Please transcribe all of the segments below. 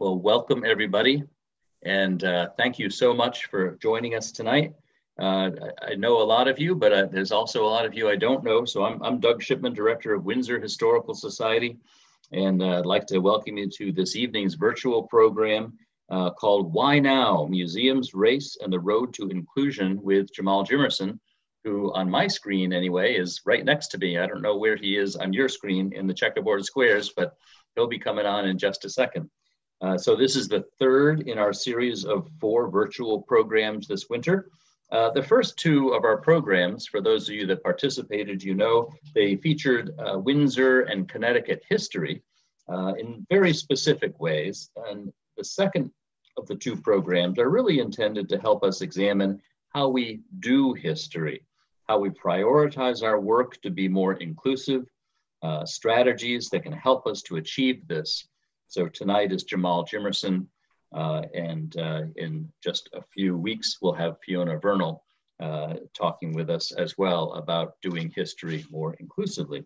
Well, welcome everybody. And uh, thank you so much for joining us tonight. Uh, I know a lot of you, but uh, there's also a lot of you I don't know. So I'm, I'm Doug Shipman, Director of Windsor Historical Society. And uh, I'd like to welcome you to this evening's virtual program uh, called Why Now? Museums, Race, and the Road to Inclusion with Jamal Jimerson, who on my screen anyway is right next to me. I don't know where he is on your screen in the checkerboard squares, but he'll be coming on in just a second. Uh, so this is the third in our series of four virtual programs this winter. Uh, the first two of our programs, for those of you that participated, you know, they featured uh, Windsor and Connecticut history uh, in very specific ways. And the second of the two programs are really intended to help us examine how we do history, how we prioritize our work to be more inclusive, uh, strategies that can help us to achieve this. So tonight is Jamal Jimerson, uh, and uh, in just a few weeks, we'll have Fiona Vernal uh, talking with us as well about doing history more inclusively.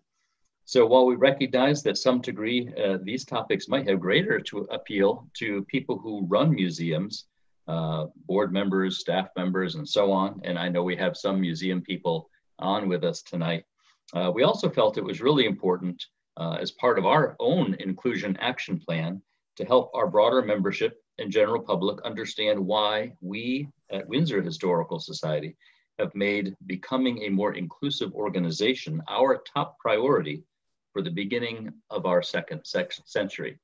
So while we recognize that some degree uh, these topics might have greater to appeal to people who run museums, uh, board members, staff members, and so on, and I know we have some museum people on with us tonight, uh, we also felt it was really important uh, as part of our own inclusion action plan to help our broader membership and general public understand why we at Windsor Historical Society have made becoming a more inclusive organization our top priority for the beginning of our second century.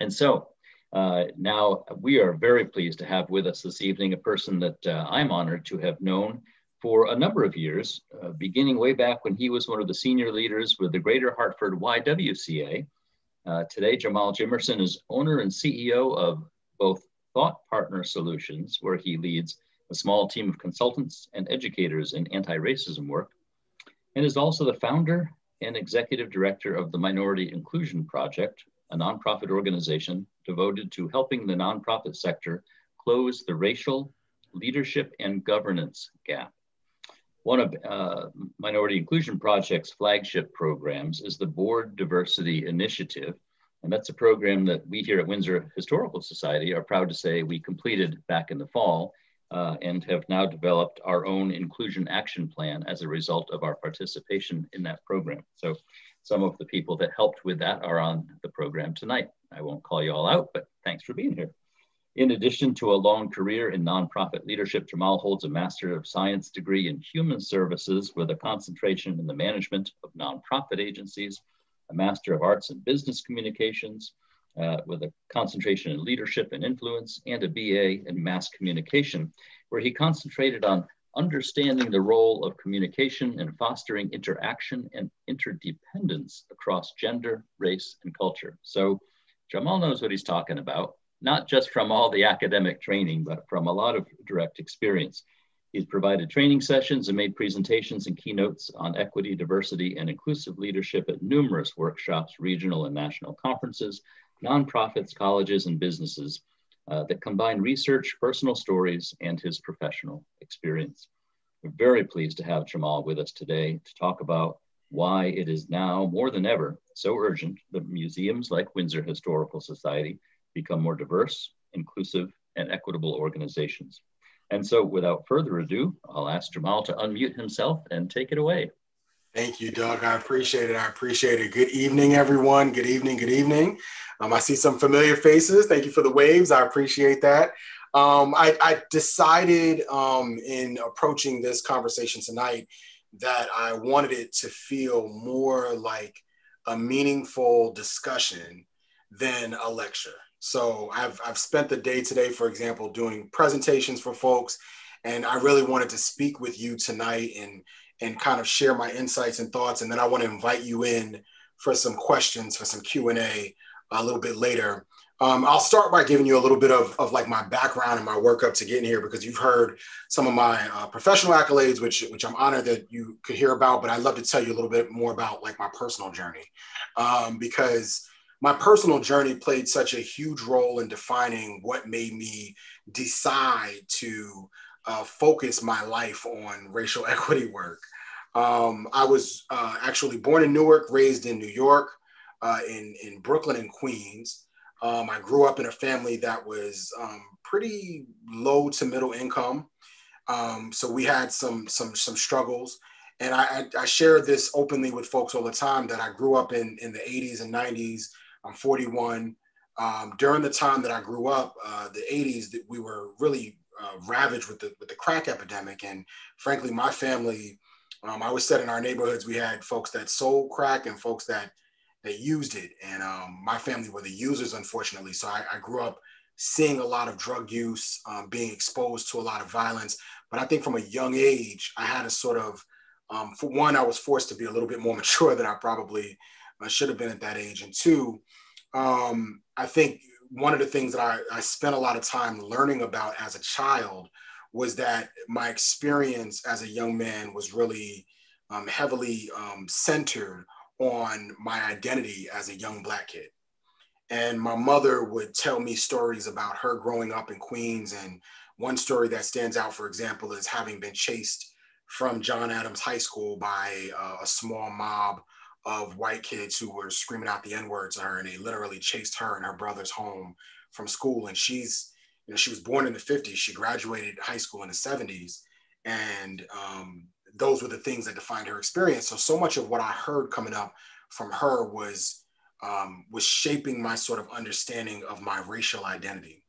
And so uh, now we are very pleased to have with us this evening a person that uh, I'm honored to have known for a number of years, uh, beginning way back when he was one of the senior leaders with the Greater Hartford YWCA. Uh, today, Jamal Jimerson is owner and CEO of both Thought Partner Solutions, where he leads a small team of consultants and educators in anti-racism work, and is also the founder and executive director of the Minority Inclusion Project, a nonprofit organization devoted to helping the nonprofit sector close the racial, leadership, and governance gap. One of uh, Minority Inclusion Project's flagship programs is the Board Diversity Initiative. And that's a program that we here at Windsor Historical Society are proud to say we completed back in the fall uh, and have now developed our own inclusion action plan as a result of our participation in that program. So some of the people that helped with that are on the program tonight. I won't call you all out, but thanks for being here. In addition to a long career in nonprofit leadership, Jamal holds a Master of Science degree in Human Services with a concentration in the management of nonprofit agencies, a Master of Arts in Business Communications uh, with a concentration in leadership and influence, and a BA in mass communication, where he concentrated on understanding the role of communication and fostering interaction and interdependence across gender, race, and culture. So Jamal knows what he's talking about not just from all the academic training, but from a lot of direct experience. He's provided training sessions and made presentations and keynotes on equity, diversity, and inclusive leadership at numerous workshops, regional and national conferences, nonprofits, colleges, and businesses uh, that combine research, personal stories, and his professional experience. We're very pleased to have Jamal with us today to talk about why it is now more than ever so urgent that museums like Windsor Historical Society become more diverse, inclusive, and equitable organizations. And so without further ado, I'll ask Jamal to unmute himself and take it away. Thank you, Doug. I appreciate it. I appreciate it. Good evening, everyone. Good evening. Good evening. Um, I see some familiar faces. Thank you for the waves. I appreciate that. Um, I, I, decided um, in approaching this conversation tonight that I wanted it to feel more like a meaningful discussion than a lecture. So I've, I've spent the day today, for example, doing presentations for folks. And I really wanted to speak with you tonight and, and kind of share my insights and thoughts. And then I want to invite you in for some questions, for some Q&A a little bit later. Um, I'll start by giving you a little bit of, of like my background and my work up to getting here because you've heard some of my uh, professional accolades, which, which I'm honored that you could hear about, but I'd love to tell you a little bit more about like my personal journey um, because my personal journey played such a huge role in defining what made me decide to uh, focus my life on racial equity work. Um, I was uh, actually born in Newark, raised in New York, uh, in, in Brooklyn and Queens. Um, I grew up in a family that was um, pretty low to middle income. Um, so we had some some some struggles, and I, I, I share this openly with folks all the time that I grew up in in the 80s and 90s. I'm 41. Um, during the time that I grew up, uh, the 80s, that we were really uh, ravaged with the with the crack epidemic, and frankly, my family. Um, I always said in our neighborhoods we had folks that sold crack and folks that that used it, and um, my family were the users, unfortunately. So I, I grew up seeing a lot of drug use, um, being exposed to a lot of violence. But I think from a young age, I had a sort of, um, for one, I was forced to be a little bit more mature than I probably uh, should have been at that age. And two, um, I think one of the things that I, I spent a lot of time learning about as a child was that my experience as a young man was really um, heavily um, centered on my identity as a young Black kid. And my mother would tell me stories about her growing up in Queens. And one story that stands out, for example, is having been chased from John Adams High School by uh, a small mob of white kids who were screaming out the N words to her. And they literally chased her and her brothers home from school. And she's, you know, she was born in the 50s. She graduated high school in the 70s. And um, those were the things that defined her experience. So, so much of what I heard coming up from her was um, was shaping my sort of understanding of my racial identity.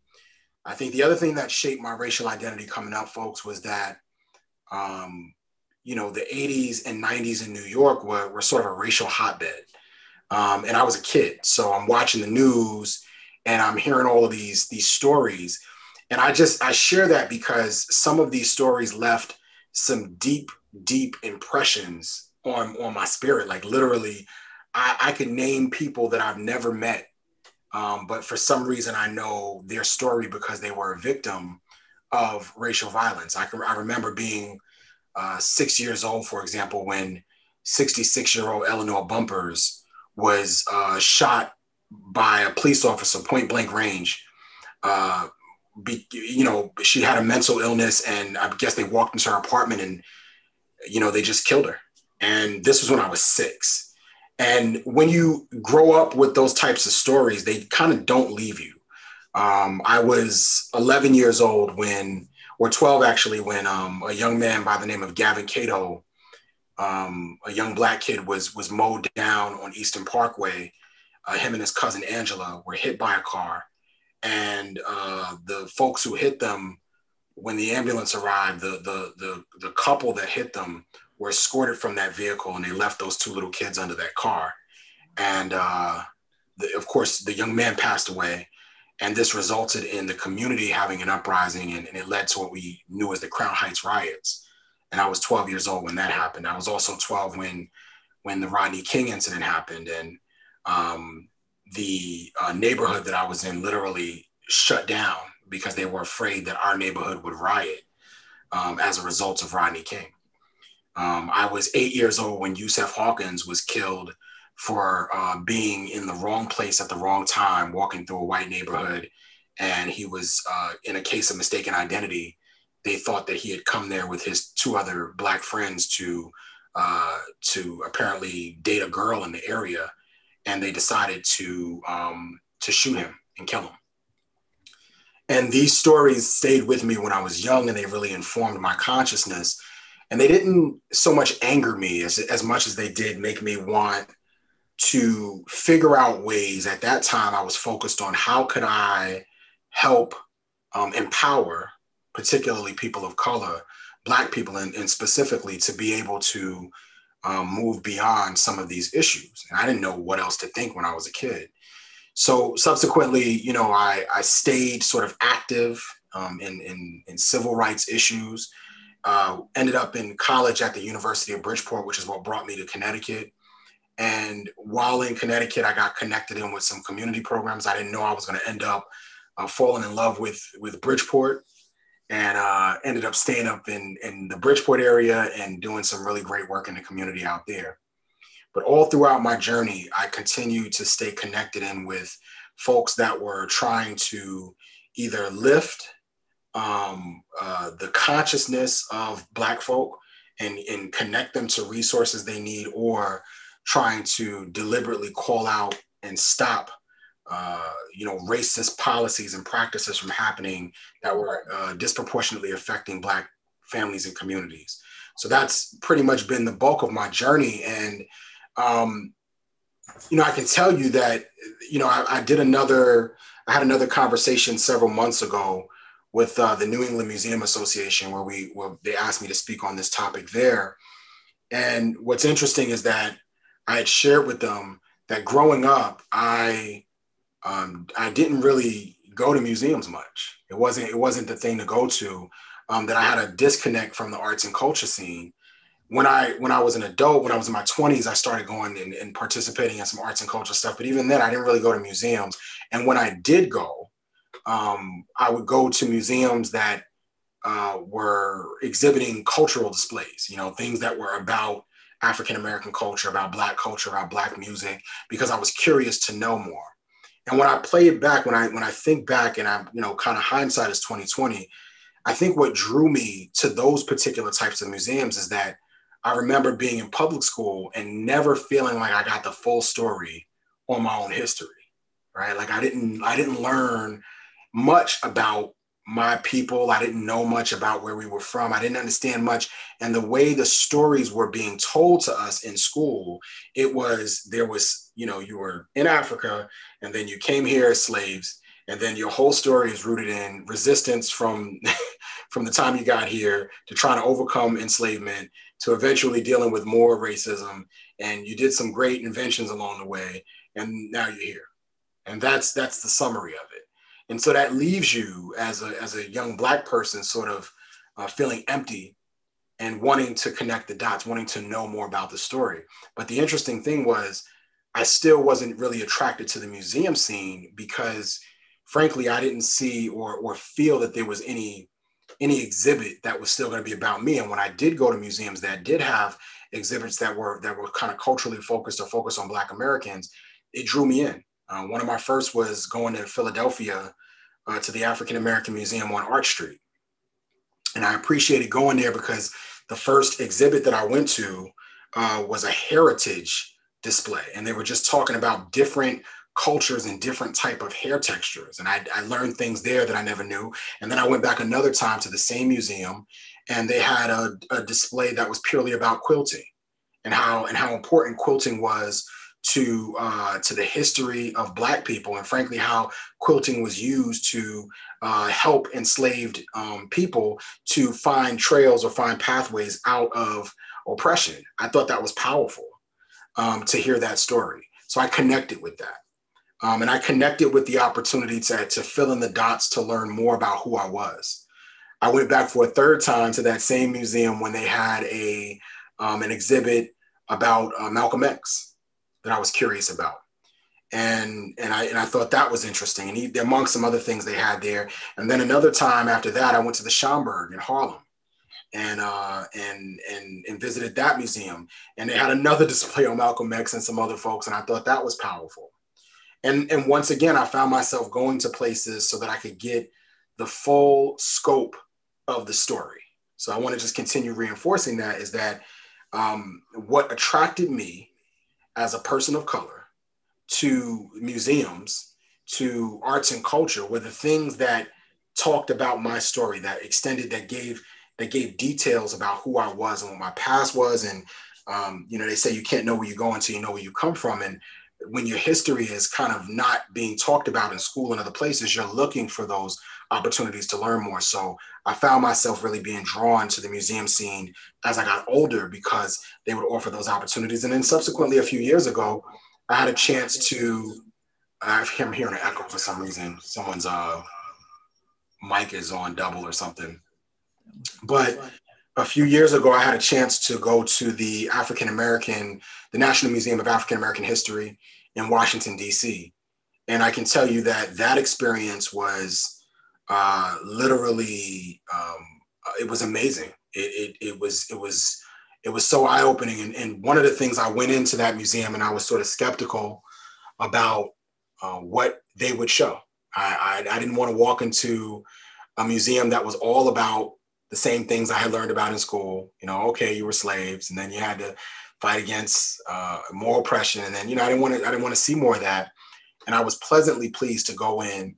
I think the other thing that shaped my racial identity coming up, folks, was that, um, you know, the 80s and 90s in New York were, were sort of a racial hotbed. Um, and I was a kid. So I'm watching the news and I'm hearing all of these, these stories. And I just, I share that because some of these stories left some deep, deep impressions on, on my spirit. Like literally, I, I could name people that I've never met, um, but for some reason I know their story because they were a victim of racial violence. I can I remember being uh, six years old, for example, when 66 year old Eleanor Bumpurs was uh, shot by a police officer point blank range. Uh, be, you know, she had a mental illness, and I guess they walked into her apartment and, you know, they just killed her. And this was when I was six. And when you grow up with those types of stories, they kind of don't leave you. Um, I was 11 years old when, or 12 actually, when um, a young man by the name of Gavin Cato, um, a young black kid, was was mowed down on Eastern Parkway. Uh, him and his cousin Angela were hit by a car, and uh, the folks who hit them, when the ambulance arrived, the the the the couple that hit them were escorted from that vehicle and they left those two little kids under that car. And uh, the, of course, the young man passed away. And this resulted in the community having an uprising and, and, it led to what we knew as the Crown Heights riots. And I was 12 years old when that happened. I was also 12 when, when the Rodney King incident happened. And um, the uh, neighborhood that I was in literally shut down because they were afraid that our neighborhood would riot um, as a result of Rodney King. Um, I was eight years old when Yusuf Hawkins was killed for uh, being in the wrong place at the wrong time, walking through a white neighborhood. And he was uh, in a case of mistaken identity. They thought that he had come there with his two other black friends to uh, to apparently date a girl in the area, and they decided to um, to shoot him and kill him. And these stories stayed with me when I was young, and they really informed my consciousness and they didn't so much anger me as, as much as they did make me want to figure out ways at that time i was focused on how could i help um, empower particularly people of color black people and, and specifically to be able to um, move beyond some of these issues. And i didn't know what else to think when i was a kid. So subsequently you know i, I stayed sort of active um, in, in, in civil rights issues. Uh, ended up in college at the University of Bridgeport, which is what brought me to Connecticut. And while in Connecticut, I got connected in with some community programs. I didn't know I was going to end up uh, falling in love with with Bridgeport, and uh, ended up staying up in in the Bridgeport area and doing some really great work in the community out there. But all throughout my journey, I continued to stay connected in with folks that were trying to either lift um, uh, the consciousness of Black folk and, and connect them to resources they need, or trying to deliberately call out and stop uh, you know, racist policies and practices from happening that were uh, disproportionately affecting Black families and communities. So that's pretty much been the bulk of my journey. And, um, you know, I can tell you that, you know, I, I, did another, I had another conversation several months ago with uh, the New England Museum Association where we, where they asked me to speak on this topic there. And what's interesting is that I had shared with them that growing up, I um, I didn't really go to museums much. It wasn't it wasn't the thing to go to. Um, that I had a disconnect from the arts and culture scene. When I when I was an adult, when I was in my 20s, I started going and, and participating in some arts and culture stuff. But even then, I didn't really go to museums. And when I did go, um, I would go to museums that uh, were exhibiting cultural displays. You know, things that were about African American culture, about Black culture, about Black music, because I was curious to know more. And when I play it back, when I when I think back, and I'm you know kind of hindsight is 2020, I think what drew me to those particular types of museums is that I remember being in public school and never feeling like I got the full story on my own history, right? Like I didn't I didn't learn much about my people. I didn't know much about where we were from. I didn't understand much. And the way the stories were being told to us in school, it was there was, you know, you were in Africa and then you came here as slaves. And then your whole story is rooted in resistance from, from the time you got here to trying to overcome enslavement to eventually dealing with more racism. And you did some great inventions along the way. And now you're here. And that's that's the summary of it and so that leaves you as a as a young black person sort of uh, feeling empty and wanting to connect the dots wanting to know more about the story. But the interesting thing was i still wasn't really attracted to the museum scene because frankly i didn't see or or feel that there was any any exhibit that was still going to be about me. And when i did go to museums that did have exhibits that were that were kind of culturally focused or focused on black americans it drew me in. Uh, one of my first was going to Philadelphia uh, to the African American Museum on Arch Street. And I appreciated going there because the first exhibit that I went to uh, was a heritage display. And they were just talking about different cultures and different type of hair textures. And I, I learned things there that I never knew. And then I went back another time to the same museum and they had a, a display that was purely about quilting and how and how important quilting was to uh, to the history of Black people, and frankly, how quilting was used to uh, help enslaved um, people to find trails or find pathways out of oppression. I thought that was powerful um, to hear that story. So I connected with that. Um, and I connected with the opportunity to, to fill in the dots to learn more about who I was. I went back for a third time to that same museum when they had a um, an exhibit about uh, Malcolm X that I was curious about. And, and I and I thought that was interesting. And he, among some other things they had there. And then another time after that, I went to the Schomburg in Harlem and uh, and and and visited that museum. And they had another display on Malcolm X and some other folks, and I thought that was powerful. And and once again, I found myself going to places so that I could get the full scope of the story. So I want to just continue reinforcing that is that um, what attracted me as a person of color to museums, to arts and culture were the things that talked about my story, that extended, that gave that gave details about who I was and what my past was. And um, you know, they say you can't know where you're going until you know where you come from. And when your history is kind of not being talked about in school and other places, you're looking for those opportunities to learn more. So I found myself really being drawn to the museum scene as I got older because they would offer those opportunities. And then subsequently, a few years ago, I had a chance to. I'm hearing an echo for some reason. Someone's uh, mic is on double or something. But a few years ago, I had a chance to go to the African American, the National Museum of African American History in Washington, D.C. And I can tell you that that experience was uh, literally um, it was amazing. It, it, it was it was it was so eye opening. And, and one of the things I went into that museum and I was sort of skeptical about uh, what they would show. I, I, I didn't want to walk into a museum that was all about the same things I had learned about in school. You know, okay, you were slaves, and then you had to fight against uh, more oppression, and then you know I didn't want to I didn't want to see more of that. And I was pleasantly pleased to go in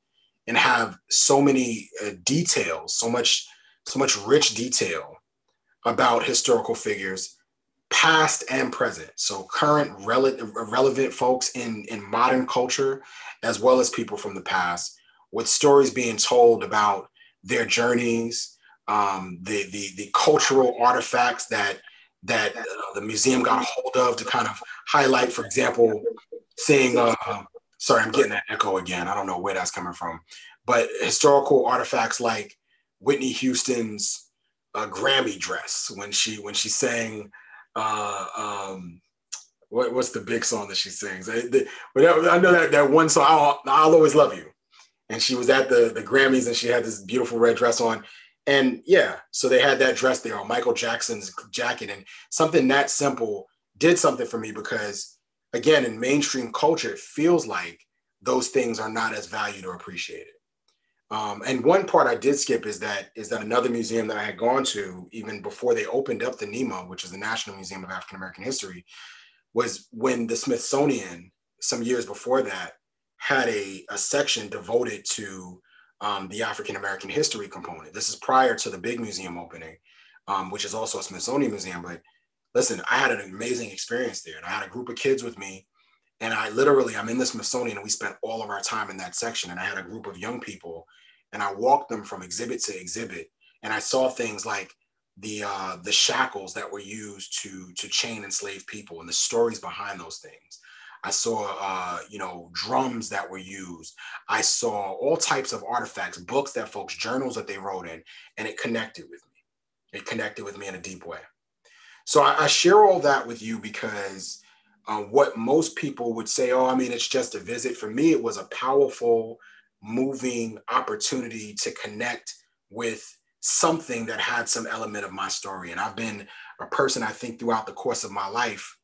and have so many uh, details, so much, so much rich detail about historical figures, past and present. So current rele- relevant folks in, in modern culture, as well as people from the past, with stories being told about their journeys, um, the, the, the cultural artifacts that that uh, the museum got a hold of to kind of highlight, for example, seeing, uh, sorry, I'm getting that echo again. I don't know where that's coming from, but historical artifacts like Whitney Houston's uh, Grammy dress when she when she sang uh, um, what, what's the big song that she sings? I, the, I know that, that one song, I'll, I'll, always love you. And she was at the, the Grammys and she had this beautiful red dress on. And yeah, so they had that dress there on Michael Jackson's jacket. And something that simple did something for me because, again, in mainstream culture, it feels like those things are not as valued or appreciated. Um, and one part I did skip is that is that another museum that I had gone to even before they opened up the NAMA, which is the National Museum of African American History, was when the Smithsonian some years before that had a, a section devoted to um, the African American history component. This is prior to the big museum opening, um, which is also a Smithsonian museum. But listen, I had an amazing experience there, and I had a group of kids with me. And I literally, I'm in the Smithsonian, and we spent all of our time in that section. And I had a group of young people and I walked them from exhibit to exhibit, and I saw things like the uh, the shackles that were used to to chain enslaved people and the stories behind those things. I saw, uh, you know, drums that were used. I saw all types of artifacts, books that folks, journals that they wrote in, and it connected with me. It connected with me in a deep way. So I, I share all that with you because uh, what most people would say, oh, I mean, it's just a visit. For me, it was a powerful moving opportunity to connect with something that had some element of my story. And I've been a person, I think, throughout the course of my life,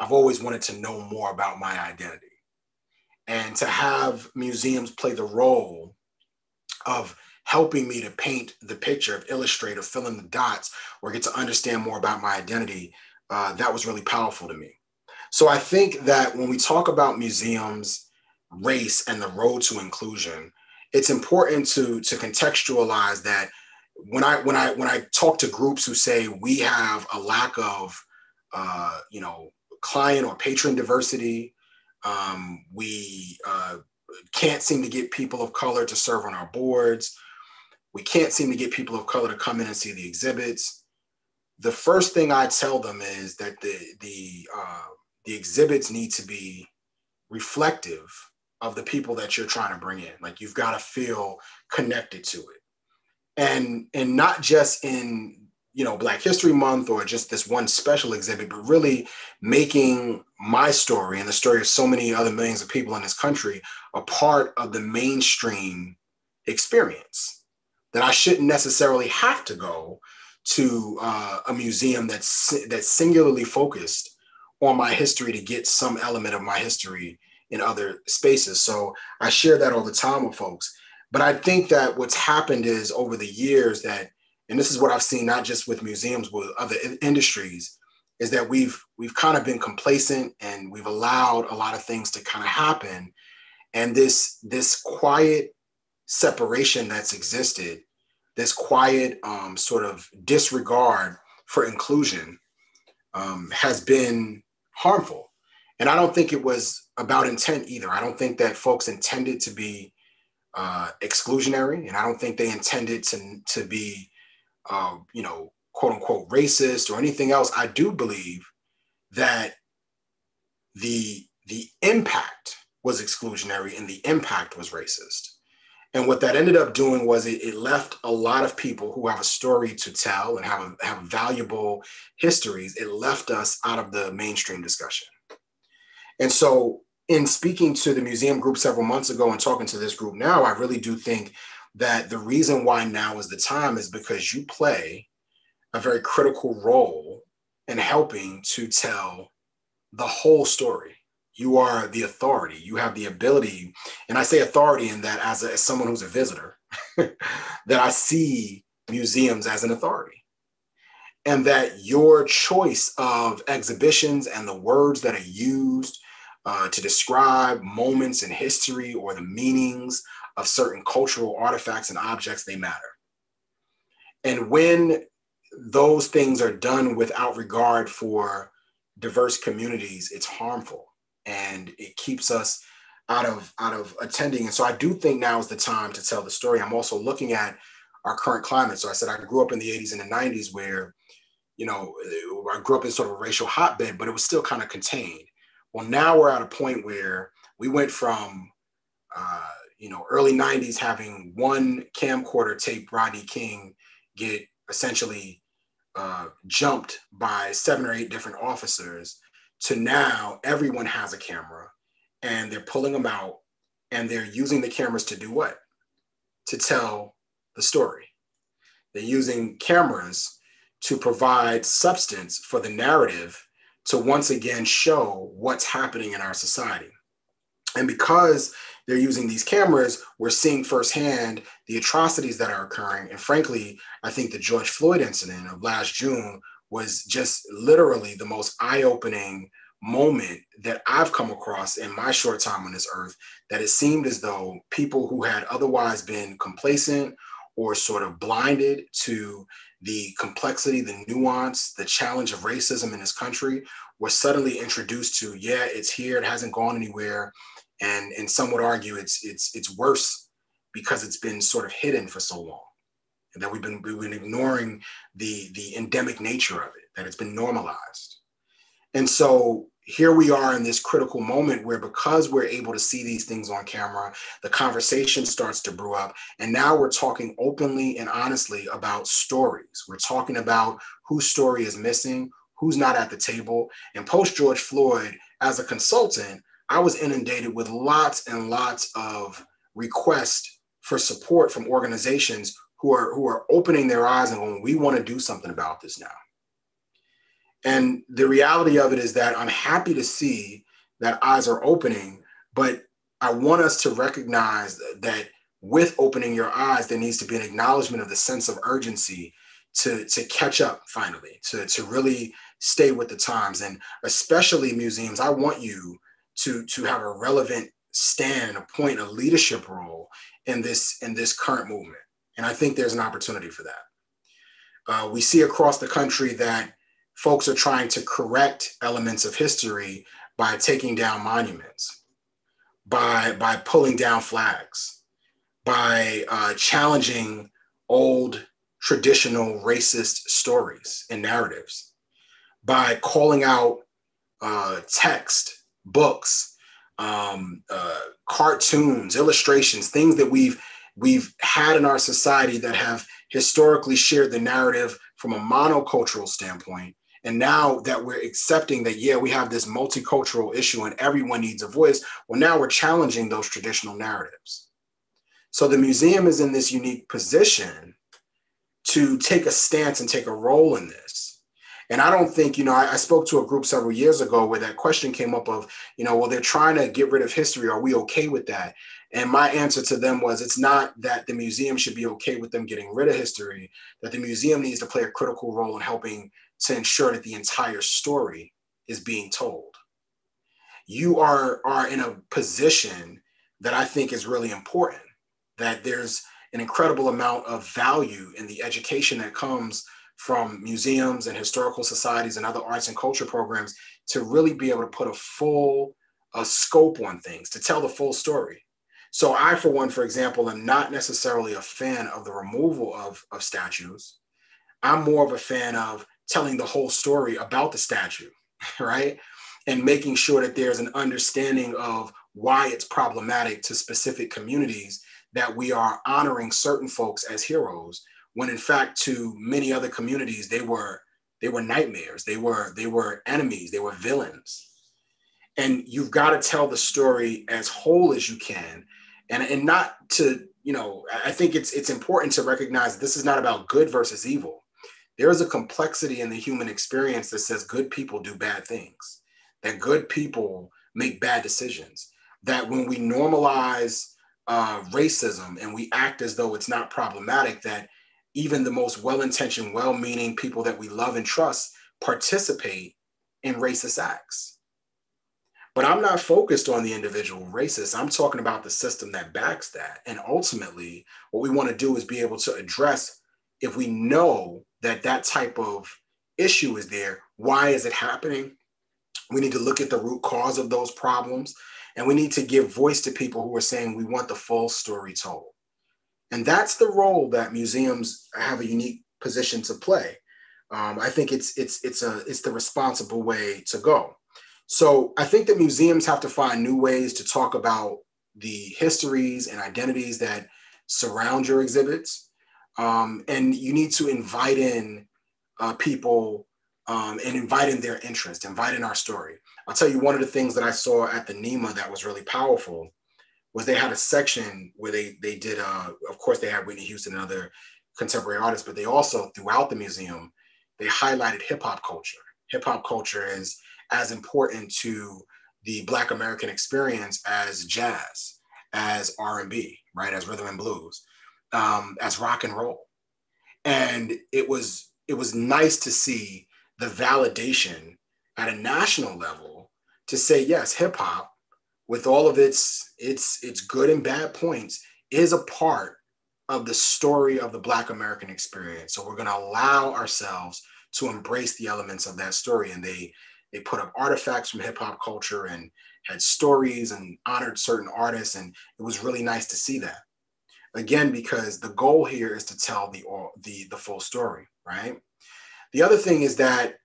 I've always wanted to know more about my identity. And to have museums play the role of helping me to paint the picture, of illustrate, or fill in the dots, or get to understand more about my identity, uh, that was really powerful to me. So I think that when we talk about museums race and the road to inclusion, it's important to to contextualize that when I when I when I talk to groups who say we have a lack of uh, you know client or patron diversity, um, we uh, can't seem to get people of color to serve on our boards. We can't seem to get people of color to come in and see the exhibits. The first thing I tell them is that the the uh, the exhibits need to be reflective of the people that you're trying to bring in. Like you've got to feel connected to it. And and not just in you know Black History Month or just this one special exhibit, but really making my story and the story of so many other millions of people in this country a part of the mainstream experience. That I shouldn't necessarily have to go to uh, a museum that's that's singularly focused on my history to get some element of my history in other spaces. So I share that all the time with folks. But I think that what's happened is over the years that, and this is what I've seen not just with museums, but with other in- industries, is that we've we've kind of been complacent and we've allowed a lot of things to kind of happen. And this this quiet separation that's existed, this quiet um, sort of disregard for inclusion um, has been harmful. And I don't think it was about intent either. I don't think that folks intended to be uh, exclusionary, and I don't think they intended to to be, uh, you know, quote unquote racist or anything else. I do believe that the the impact was exclusionary and the impact was racist. And what that ended up doing was it, it, left a lot of people who have a story to tell and have, a, have valuable histories, it left us out of the mainstream discussion. And so in speaking to the museum group several months ago and talking to this group now, I really do think that the reason why now is the time is because you play a very critical role in helping to tell the whole story. You are the authority. You have the ability, and I say authority in that as, a, as someone who's a visitor, that I see museums as an authority. And that your choice of exhibitions and the words that are used uh, to describe moments in history or the meanings of certain cultural artifacts and objects, they matter. And when those things are done without regard for diverse communities, it's harmful and it keeps us out of out of attending. And so I do think now is the time to tell the story. I'm also looking at our current climate. So I said I grew up in the 80s and the 90s where, you know, I grew up in sort of a racial hotbed, but it was still kind of contained. Well, now we're at a point where we went from, uh, you know, early 90s having one camcorder tape Rodney King get essentially uh, jumped by seven or eight different officers to now everyone has a camera and they're pulling them out and they're using the cameras to do what? To tell the story. They're using cameras to provide substance for the narrative to once again show what's happening in our society. And because they're using these cameras, we're seeing firsthand the atrocities that are occurring. And frankly, I think the George Floyd incident of last June was just literally the most eye opening moment that I've come across in my short time on this earth that it seemed as though people who had otherwise been complacent or sort of blinded to the complexity, the nuance, the challenge of racism in this country were suddenly introduced to, yeah, it's here, it hasn't gone anywhere. And, and some would argue it's, it's, it's worse because it's been sort of hidden for so long. And that we've been, we've been ignoring the, the endemic nature of it, that it's been normalized. And so here we are in this critical moment where because we're able to see these things on camera the conversation starts to brew up. And now we're talking openly and honestly about stories. We're talking about whose story is missing who's not at the table. And post george floyd as a consultant i was inundated with lots and lots of requests for support from organizations who are who are opening their eyes and going we want to do something about this now and the reality of it is that I'm happy to see that eyes are opening, but I want us to recognize that with opening your eyes, there needs to be an acknowledgement of the sense of urgency to, to catch up finally, to, to really stay with the times. And especially museums, I want you to, to have a relevant stand, a point, a leadership role in this, in this current movement. And I think there's an opportunity for that. Uh, we see across the country that folks are trying to correct elements of history by taking down monuments, by, by pulling down flags, by uh, challenging old traditional racist stories and narratives, by calling out uh, text, books, um, uh, cartoons, illustrations, things that we've we've had in our society that have historically shared the narrative from a monocultural standpoint and now that we're accepting that, yeah, we have this multicultural issue and everyone needs a voice, well, now we're challenging those traditional narratives. So the museum is in this unique position to take a stance and take a role in this. And I don't think, you know, I, I, spoke to a group several years ago where that question came up of, you know, well, they're trying to get rid of history. Are we okay with that? And my answer to them was it's not that the museum should be okay with them getting rid of history, that the museum needs to play a critical role in helping to ensure that the entire story is being told. You are, are in a position that I think is really important, that there's an incredible amount of value in the education that comes from museums and historical societies and other arts and culture programs to really be able to put a full a scope on things, to tell the full story. So I, for one, for example, am not necessarily a fan of the removal of, of statues. I'm more of a fan of telling the whole story about the statue, right? And making sure that there's an understanding of why it's problematic to specific communities that we are honoring certain folks as heroes when in fact to many other communities they were they were nightmares. They were they were enemies. They were villains. And you've got to tell the story as whole as you can. And and not to you know i think it's it's important to recognize this is not about good versus evil. There is a complexity in the human experience that says good people do bad things, that good people make bad decisions, that when we normalize uh, racism and we act as though it's not problematic, that even the most well intentioned, well meaning people that we love and trust participate in racist acts. But I'm not focused on the individual racist. I'm talking about the system that backs that. And ultimately, what we want to do is be able to address if we know that that type of issue is there, why is it happening? We need to look at the root cause of those problems. And we need to give voice to people who are saying we want the full story told. And that's the role that museums have a unique position to play. Um, I think it's it's it's a it's the responsible way to go. So I think that museums have to find new ways to talk about the histories and identities that surround your exhibits, um, and you need to invite in uh, people um, and invite in their interest, invite in our story. I'll tell you one of the things that I saw at the NEMA that was really powerful was they had a section where they they did uh, of course they had Whitney Houston and other contemporary artists, but they also throughout the museum they highlighted hip hop culture. Hip hop culture is as important to the Black American experience as jazz, as R&B, right, as rhythm and blues, um, as rock and roll, and it was it was nice to see the validation at a national level to say yes, hip hop, with all of its its its good and bad points, is a part of the story of the Black American experience. So we're going to allow ourselves to embrace the elements of that story. And they they put up artifacts from hip hop culture and had stories and honored certain artists, and it was really nice to see that. Again, because the goal here is to tell the the the full story, right? The other thing is that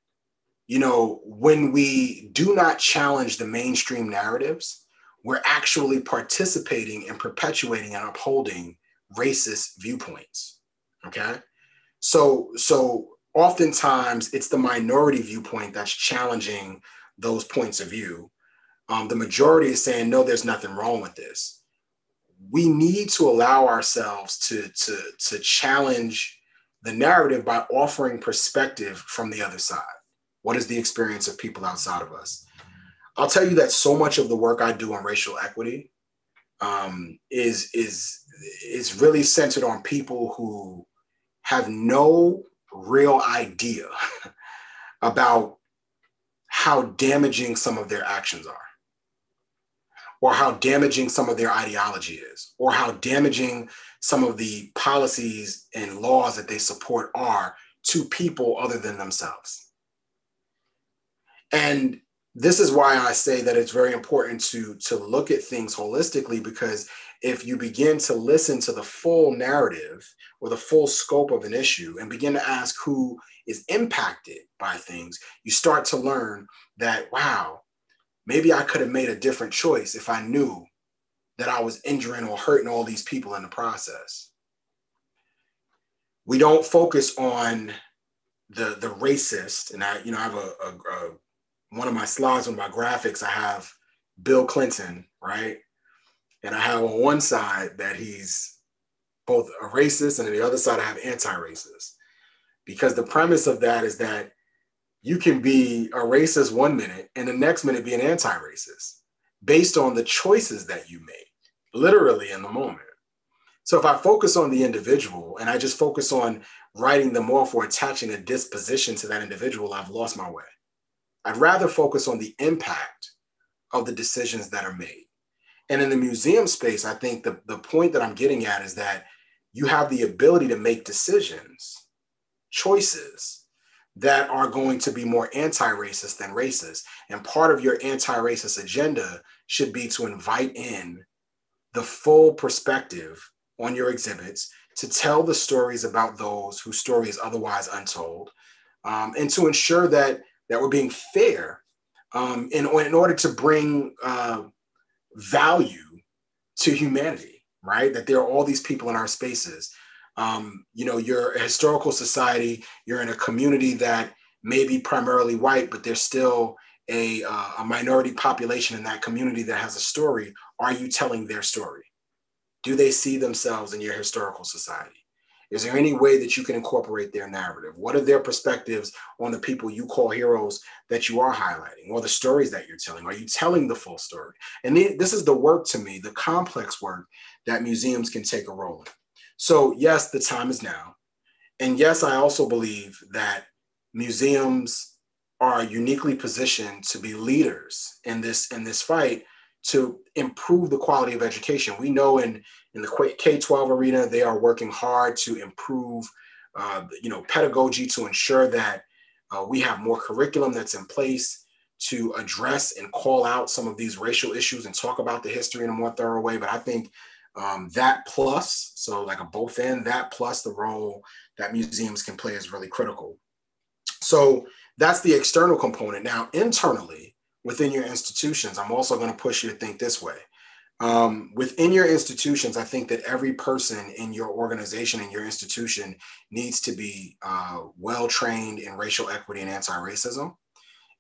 you know when we do not challenge the mainstream narratives, we're actually participating in perpetuating and upholding racist viewpoints. Okay. So, so oftentimes it's the minority viewpoint that's challenging those points of view. Um, the majority is saying, no, there's nothing wrong with this. We need to allow ourselves to, to, to challenge the narrative by offering perspective from the other side. What is the experience of people outside of us? I'll tell you that so much of the work I do on racial equity um, is is is really centered on people who have no real idea about how damaging some of their actions are or how damaging some of their ideology is or how damaging some of the policies and laws that they support are to people other than themselves. And this is why I say that it's very important to to look at things holistically because if you begin to listen to the full narrative or the full scope of an issue and begin to ask who is impacted by things, you start to learn that wow, maybe I could have made a different choice if I knew that I was injuring or hurting all these people in the process. We don't focus on the the racist, and I you know I have a, a, a one of my slides on my graphics, I have Bill Clinton, right? And I have on one side that he's both a racist, and on the other side, I have anti racist. Because the premise of that is that you can be a racist one minute and the next minute be an anti racist based on the choices that you make, literally in the moment. So if I focus on the individual and I just focus on writing them off or attaching a disposition to that individual, I've lost my way. I'd rather focus on the impact of the decisions that are made. And in the museum space, I think the, the point that I'm getting at is that you have the ability to make decisions, choices that are going to be more anti racist than racist. And part of your anti racist agenda should be to invite in the full perspective on your exhibits, to tell the stories about those whose story is otherwise untold, um, and to ensure that that we're being fair um, in, in order to bring uh, value to humanity, right? That there are all these people in our spaces. Um, you know, you're a historical society, you're in a community that may be primarily white, but there's still a, uh, a minority population in that community that has a story. Are you telling their story? Do they see themselves in your historical society? Is there any way that you can incorporate their narrative? What are their perspectives on the people you call heroes that you are highlighting or the stories that you're telling? Are you telling the full story? And this is the work to me, the complex work that museums can take a role in. So, yes, the time is now. And yes, I also believe that museums are uniquely positioned to be leaders in this in this fight to improve the quality of education. We know in in the K-12 arena, they are working hard to improve, uh, you know, pedagogy to ensure that uh, we have more curriculum that's in place to address and call out some of these racial issues and talk about the history in a more thorough way. But I think um, that plus, so like a both end, that plus the role that museums can play is really critical. So that's the external component. Now, internally within your institutions, I'm also going to push you to think this way. Um, within your institutions, I think that every person in your organization and your institution needs to be uh, well trained in racial equity and anti racism.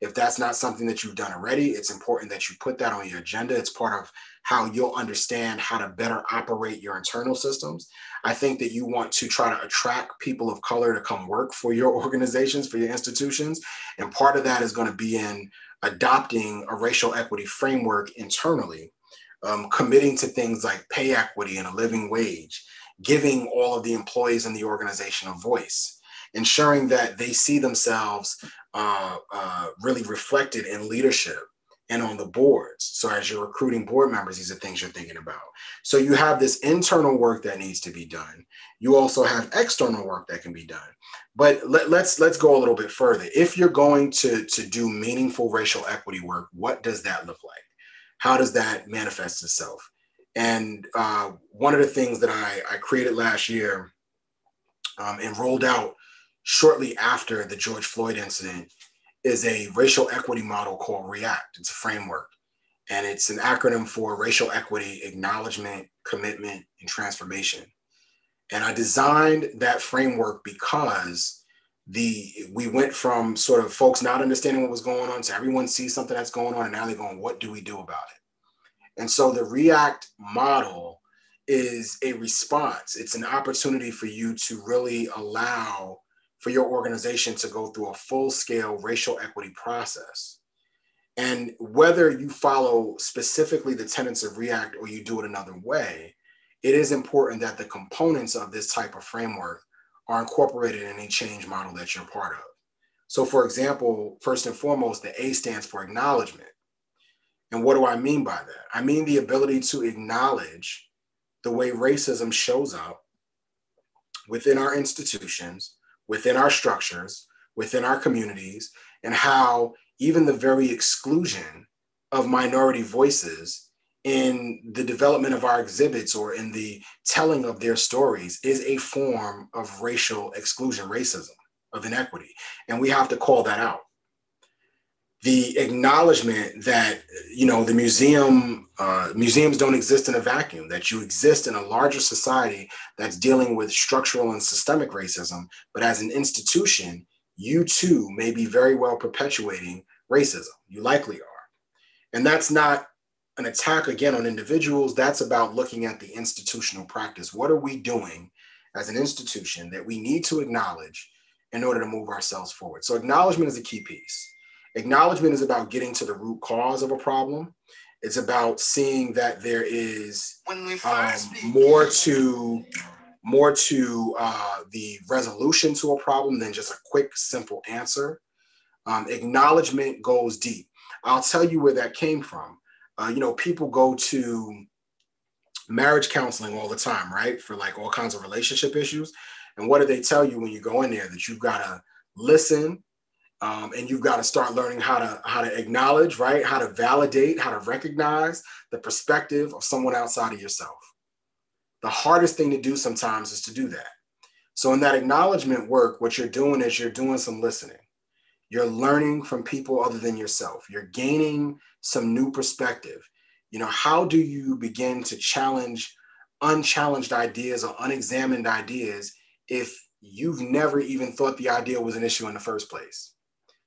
If that's not something that you've done already, it's important that you put that on your agenda. It's part of how you'll understand how to better operate your internal systems. I think that you want to try to attract people of color to come work for your organizations, for your institutions. And part of that is going to be in adopting a racial equity framework internally, um, committing to things like pay equity and a living wage, giving all of the employees in the organization a voice ensuring that they see themselves uh, uh, really reflected in leadership and on the boards. So as you're recruiting board members, these are things you're thinking about. So you have this internal work that needs to be done. You also have external work that can be done. But let, us let's, let's go a little bit further. If you're going to to do meaningful racial equity work, what does that look like? How does that manifest itself? And uh, one of the things that I, I created last year um, and rolled out shortly after the George Floyd incident is a racial equity model called REACT. It's a framework, and it's an acronym for racial equity, acknowledgement, commitment, and transformation. And I designed that framework because the we went from sort of folks not understanding what was going on to everyone sees something that's going on, and now they're going, what do we do about it? And so the REACT model is a response. It's an opportunity for you to really allow for your organization to go through a full scale racial equity process. And whether you follow specifically the tenets of REACT or you do it another way, it is important that the components of this type of framework are incorporated in any change model that you're part of. So, for example, first and foremost, the A stands for acknowledgement. And what do I mean by that? I mean the ability to acknowledge the way racism shows up within our institutions within our structures, within our communities, and how even the very exclusion of minority voices in the development of our exhibits or in the telling of their stories is a form of racial exclusion, racism, of inequity. And we have to call that out the acknowledgement that you know the museum uh, museums don't exist in a vacuum that you exist in a larger society that's dealing with structural and systemic racism but as an institution you too may be very well perpetuating racism. You likely are. And that's not an attack again on individuals. That's about looking at the institutional practice. What are we doing as an institution that we need to acknowledge in order to move ourselves forward? So acknowledgement is a key piece Acknowledgement is about getting to the root cause of a problem. It's about seeing that there is um, more to more to uh, the resolution to a problem than just a quick, simple answer. Um, acknowledgement goes deep. I'll tell you where that came from. Uh, you know, people go to marriage counseling all the time, right? For like all kinds of relationship issues. And what do they tell you when you go in there? That you've got to listen, um, and you've got to start learning how to how to acknowledge right? How to validate how to recognize the perspective of someone outside of yourself. The hardest thing to do sometimes is to do that. So in that acknowledgement work what you're doing is you're doing some listening. You're learning from people other than yourself. You're gaining some new perspective. You know how do you begin to challenge unchallenged ideas or unexamined ideas if you've never even thought the idea was an issue in the first place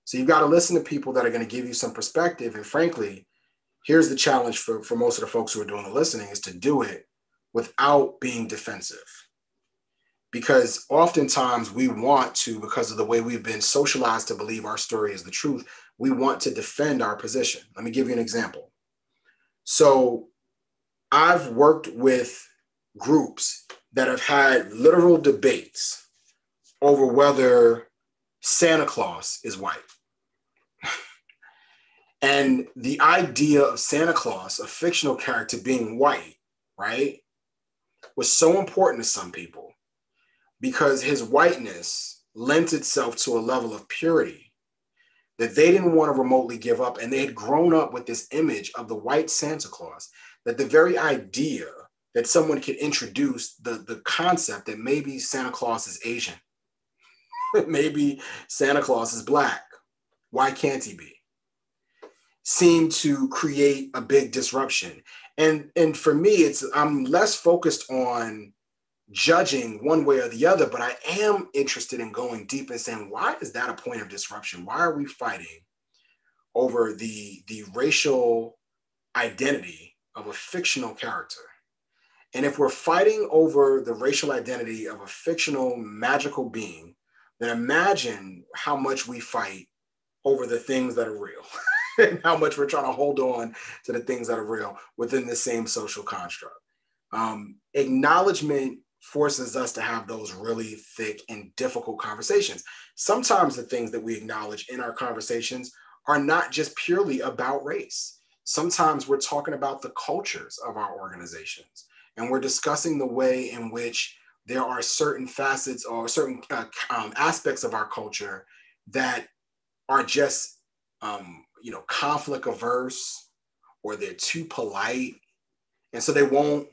so you've got to listen to people that are going to give you some perspective. And frankly, here's the challenge for, for most of the folks who are doing the listening is to do it without being defensive. Because oftentimes we want to, because of the way we've been socialized to believe our story is the truth, we want to defend our position. Let me give you an example. So I've worked with groups that have had literal debates over whether Santa Claus is white And the idea of Santa Claus, a fictional character being white, right, was so important to some people because his whiteness lent itself to a level of purity that they didn't want to remotely give up. And they had grown up with this image of the white Santa Claus, that the very idea that someone could introduce the, the concept that maybe Santa Claus is Asian, maybe Santa Claus is black. Why can't he be? Seemed to create a big disruption. And, and for me, it's I'm less focused on judging one way or the other, but I am interested in going deep and saying, why is that a point of disruption? Why are we fighting over the, the racial identity of a fictional character? And if we're fighting over the racial identity of a fictional magical being, then imagine how much we fight over the things that are real and how much we're trying to hold on to the things that are real within the same social construct. Um, acknowledgement forces us to have those really thick and difficult conversations. Sometimes the things that we acknowledge in our conversations are not just purely about race. Sometimes we're talking about the cultures of our organizations and we're discussing the way in which there are certain facets or certain uh, um, aspects of our culture that are just um, you know conflict averse or they're too polite and so they won't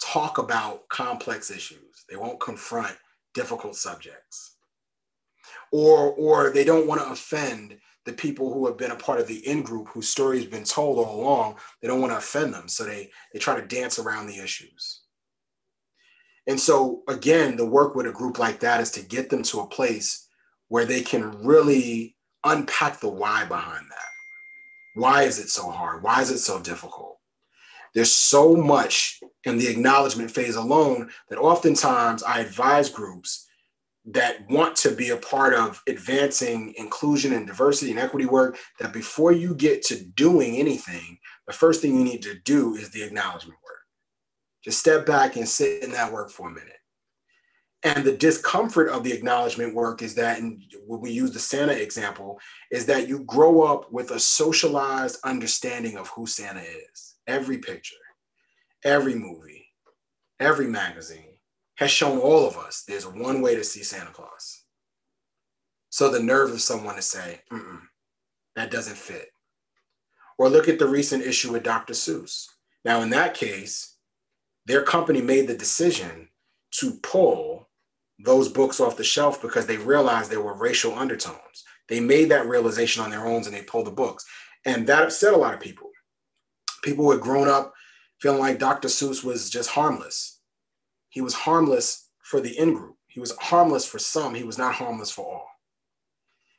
talk about complex issues. They won't confront difficult subjects. Or, or they don't want to offend the people who have been a part of the in group whose story has been told all along. They don't want to offend them. So they, they try to dance around the issues. And so, again, the work with a group like that is to get them to a place where they can really unpack the why behind that. Why is it so hard? Why is it so difficult? There's so much in the acknowledgement phase alone that oftentimes I advise groups that want to be a part of advancing inclusion and diversity and equity work that before you get to doing anything, the first thing you need to do is the acknowledgement work. Just step back and sit in that work for a minute. And the discomfort of the acknowledgement work is that, and when we use the Santa example, is that you grow up with a socialized understanding of who Santa is every picture, every movie, every magazine has shown all of us there's one way to see Santa Claus. So the nerve of someone to say, that doesn't fit. Or look at the recent issue with Dr. Seuss. Now, in that case, their company made the decision to pull those books off the shelf because they realized there were racial undertones. They made that realization on their own and they pulled the books. And that upset a lot of people people who had grown up feeling like Dr. Seuss was just harmless. He was harmless for the in group. He was harmless for some. He was not harmless for all.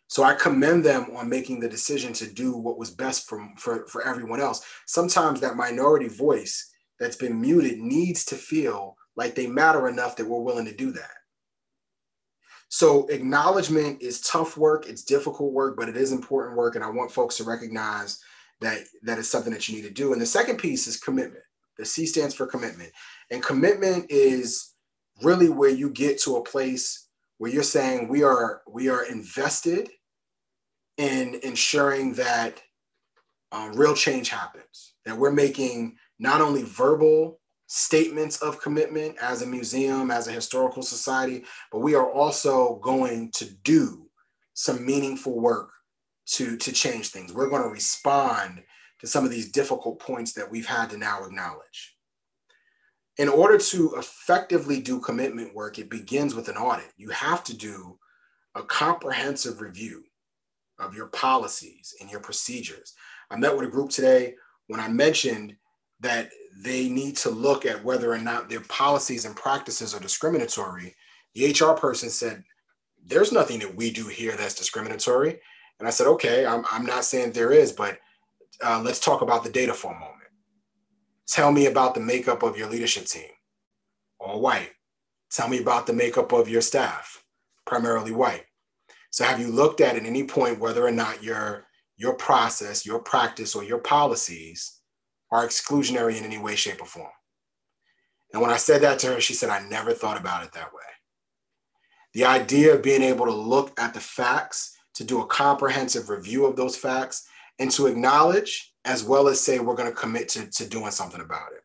So I commend them on making the decision to do what was best for, for, for everyone else. Sometimes that minority voice that's been muted needs to feel like they matter enough that we're willing to do that. So acknowledgement is tough work, it's difficult work, but it is important work. And I want folks to recognize that that is something that you need to do. And the second piece is commitment. The C stands for commitment. And commitment is really where you get to a place where you're saying we are we are invested in ensuring that um, real change happens. That we're making not only verbal statements of commitment as a museum, as a historical society, but we are also going to do some meaningful work to, to change things. We're going to respond to some of these difficult points that we've had to now acknowledge. In order to effectively do commitment work, it begins with an audit. You have to do a comprehensive review of your policies and your procedures. I met with a group today when I mentioned that they need to look at whether or not their policies and practices are discriminatory. The HR person said, There's nothing that we do here that's discriminatory. And I said, okay, I'm, I'm not saying there is, but uh, let's talk about the data for a moment. Tell me about the makeup of your leadership team, all white. Tell me about the makeup of your staff, primarily white. So have you looked at at any point whether or not your your process, your practice, or your policies are exclusionary in any way, shape, or form? And when I said that to her, she said, I never thought about it that way. The idea of being able to look at the facts to do a comprehensive review of those facts and to acknowledge as well as say we're going to commit to, to doing something about it.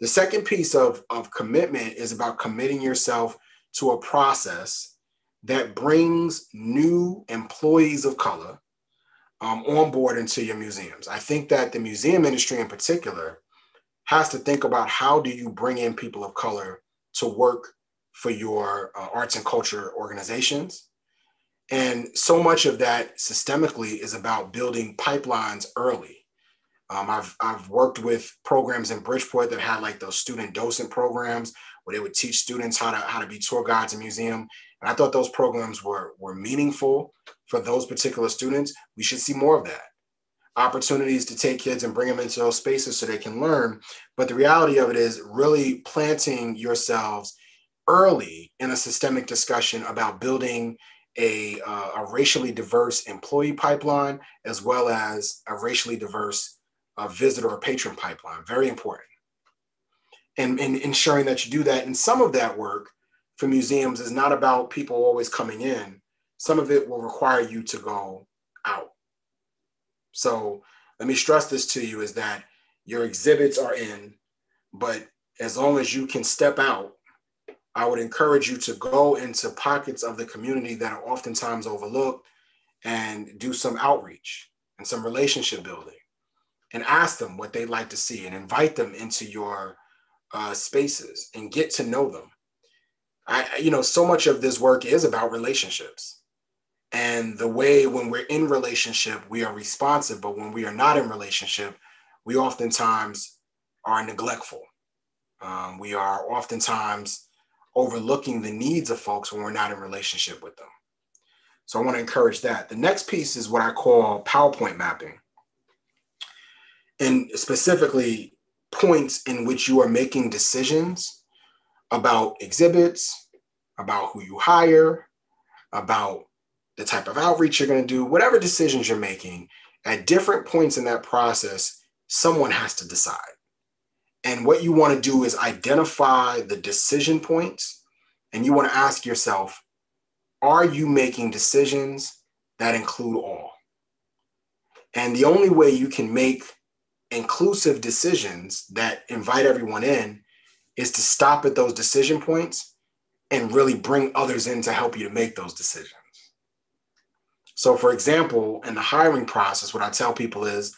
The second piece of, of commitment is about committing yourself to a process that brings new employees of color um, on board into your museums. I think that the museum industry in particular has to think about how do you bring in people of color to work for your uh, arts and culture organizations. And so much of that systemically is about building pipelines early. Um, I've, I've worked with programs in Bridgeport that had like those student docent programs where they would teach students how to, how to be tour guides in museum. And I thought those programs were, were meaningful for those particular students. We should see more of that. Opportunities to take kids and bring them into those spaces so they can learn. But the reality of it is really planting yourselves early in a systemic discussion about building a, uh, a racially diverse employee pipeline as well as a racially diverse uh, visitor or patron pipeline. Very important. And, and ensuring that you do that. And some of that work for museums is not about people always coming in. Some of it will require you to go out. So let me stress this to you is that your exhibits are in, but as long as you can step out, I would encourage you to go into pockets of the community that are oftentimes overlooked and do some outreach and some relationship building and ask them what they'd like to see and invite them into your uh, spaces and get to know them. I, you know, so much of this work is about relationships and the way when we're in relationship, we are responsive, but when we are not in relationship, we oftentimes are neglectful. Um, we are oftentimes overlooking the needs of folks when we're not in relationship with them. So I want to encourage that. The next piece is what I call PowerPoint mapping. And specifically, points in which you are making decisions about exhibits, about who you hire, about the type of outreach you're going to do, whatever decisions you're making, at different points in that process, someone has to decide. And what you want to do is identify the decision points, and you want to ask yourself, are you making decisions that include all? And the only way you can make inclusive decisions that invite everyone in is to stop at those decision points and really bring others in to help you to make those decisions. So, for example, in the hiring process, what I tell people is,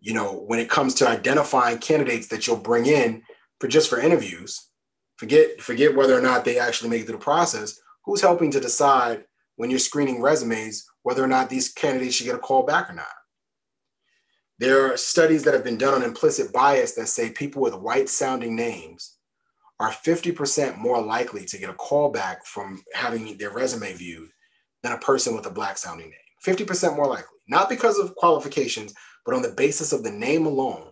you know, when it comes to identifying candidates that you'll bring in for just for interviews, forget forget whether or not they actually make it through the process. Who's helping to decide when you're screening resumes whether or not these candidates should get a call back or not? There are studies that have been done on implicit bias that say people with white sounding names are 50% more likely to get a call back from having their resume viewed than a person with a black sounding name. 50% more likely, not because of qualifications, but on the basis of the name alone,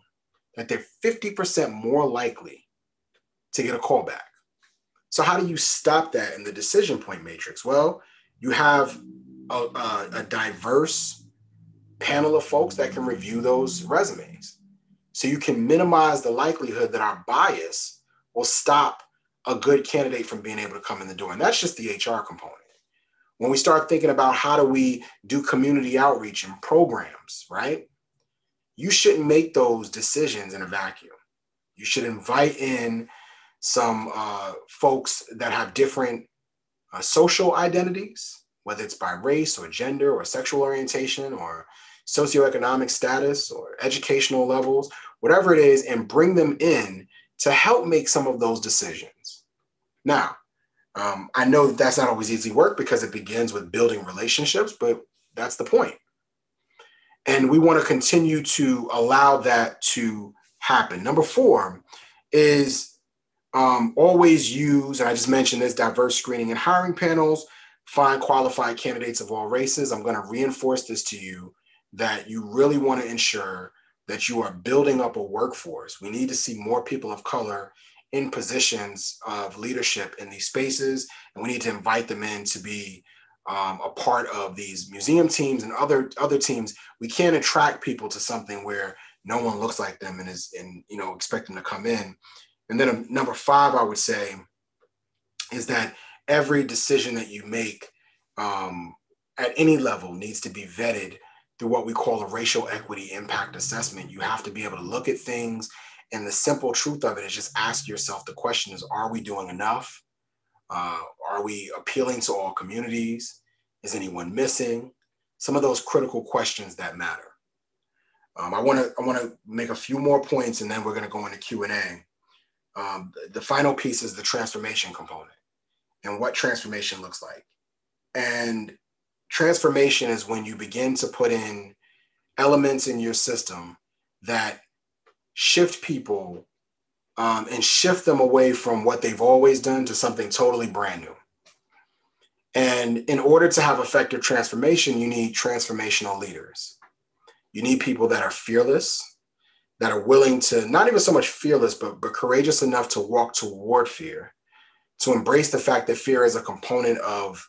that they're 50% more likely to get a call back. So, how do you stop that in the decision point matrix? Well, you have a, a, a diverse panel of folks that can review those resumes. So you can minimize the likelihood that our bias will stop a good candidate from being able to come in the door. And that's just the HR component. When we start thinking about how do we do community outreach and programs, right? You shouldn't make those decisions in a vacuum. You should invite in some uh, folks that have different uh, social identities, whether it's by race or gender or sexual orientation or socioeconomic status or educational levels, whatever it is, and bring them in to help make some of those decisions. Now, um, I know that that's not always easy work because it begins with building relationships, but that's the point. And we want to continue to allow that to happen. Number four is um, always use, and I just mentioned this diverse screening and hiring panels, find qualified candidates of all races. I'm going to reinforce this to you that you really want to ensure that you are building up a workforce. We need to see more people of color in positions of leadership in these spaces, and we need to invite them in to be um, a part of these museum teams and other other teams. We can't attract people to something where no one looks like them and is and you know expect them to come in. And then um, number five, I would say, is that every decision that you make um, at any level needs to be vetted through what we call a racial equity impact assessment. You have to be able to look at things. And the simple truth of it is just ask yourself the question is, are we doing enough? Uh, are we appealing to all communities? Is anyone missing? Some of those critical questions that matter. Um, I want to I want to make a few more points, and then we're going to go into Q and A. Um, the final piece is the transformation component, and what transformation looks like. And transformation is when you begin to put in elements in your system that shift people um, and shift them away from what they've always done to something totally brand new. And in order to have effective transformation, you need transformational leaders. You need people that are fearless, that are willing to not even so much fearless, but, but courageous enough to walk toward fear, to embrace the fact that fear is a component of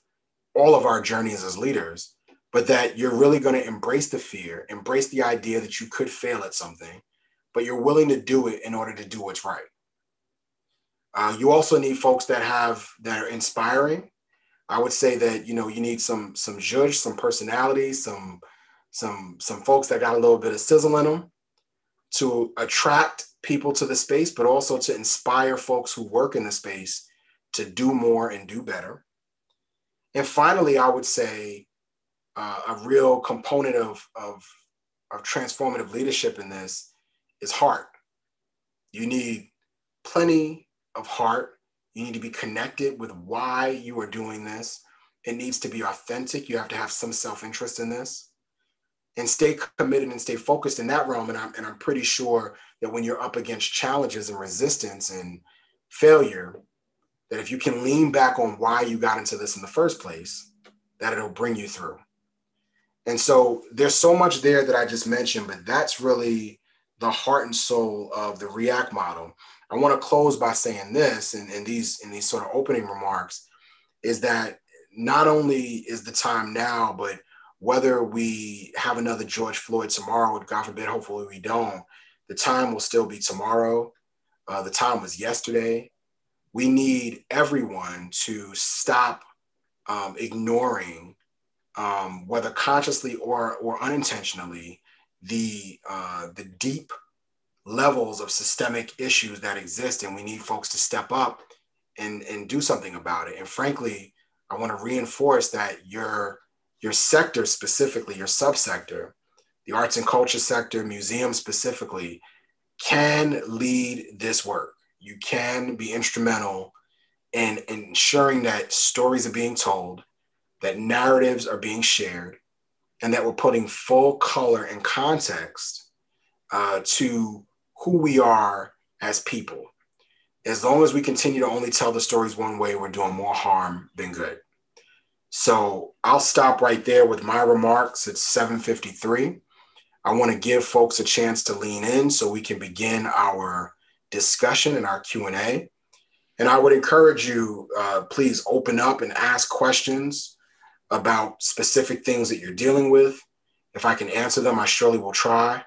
all of our journeys as leaders, but that you're really going to embrace the fear, embrace the idea that you could fail at something, but you're willing to do it in order to do what's right. Uh, you also need folks that have that are inspiring. I would say that you know you need some some judge, some personality, some some some folks that got a little bit of sizzle in them to attract people to the space, but also to inspire folks who work in the space to do more and do better. And finally, I would say uh, a real component of, of, of transformative leadership in this is heart. You need plenty of heart. You need to be connected with why you are doing this. It needs to be authentic. You have to have some self interest in this and stay committed and stay focused in that realm. And I'm, and I'm pretty sure that when you're up against challenges and resistance and failure, that if you can lean back on why you got into this in the first place, that it'll bring you through. And so there's so much there that I just mentioned, but that's really the heart and soul of the React model. I want to close by saying this in, in these in these sort of opening remarks is that not only is the time now, but whether we have another George Floyd tomorrow, God forbid, hopefully we don't, the time will still be tomorrow. Uh, the time was yesterday we need everyone to stop um, ignoring, um, whether consciously or, or unintentionally, the, uh, the deep levels of systemic issues that exist. And we need folks to step up and, and do something about it. And frankly, I want to reinforce that your, your sector specifically, your subsector, the arts and culture sector, museums specifically, can lead this work you can be instrumental in, ensuring that stories are being told, that narratives are being shared, and that we're putting full color and context uh, to who we are as people. As long as we continue to only tell the stories one way, we're doing more harm than good. So I'll stop right there with my remarks. It's 753. I want to give folks a chance to lean in so we can begin our discussion in our Q&A. And I would encourage you, uh, please open up and ask questions about specific things that you're dealing with. If I can answer them, I surely will try.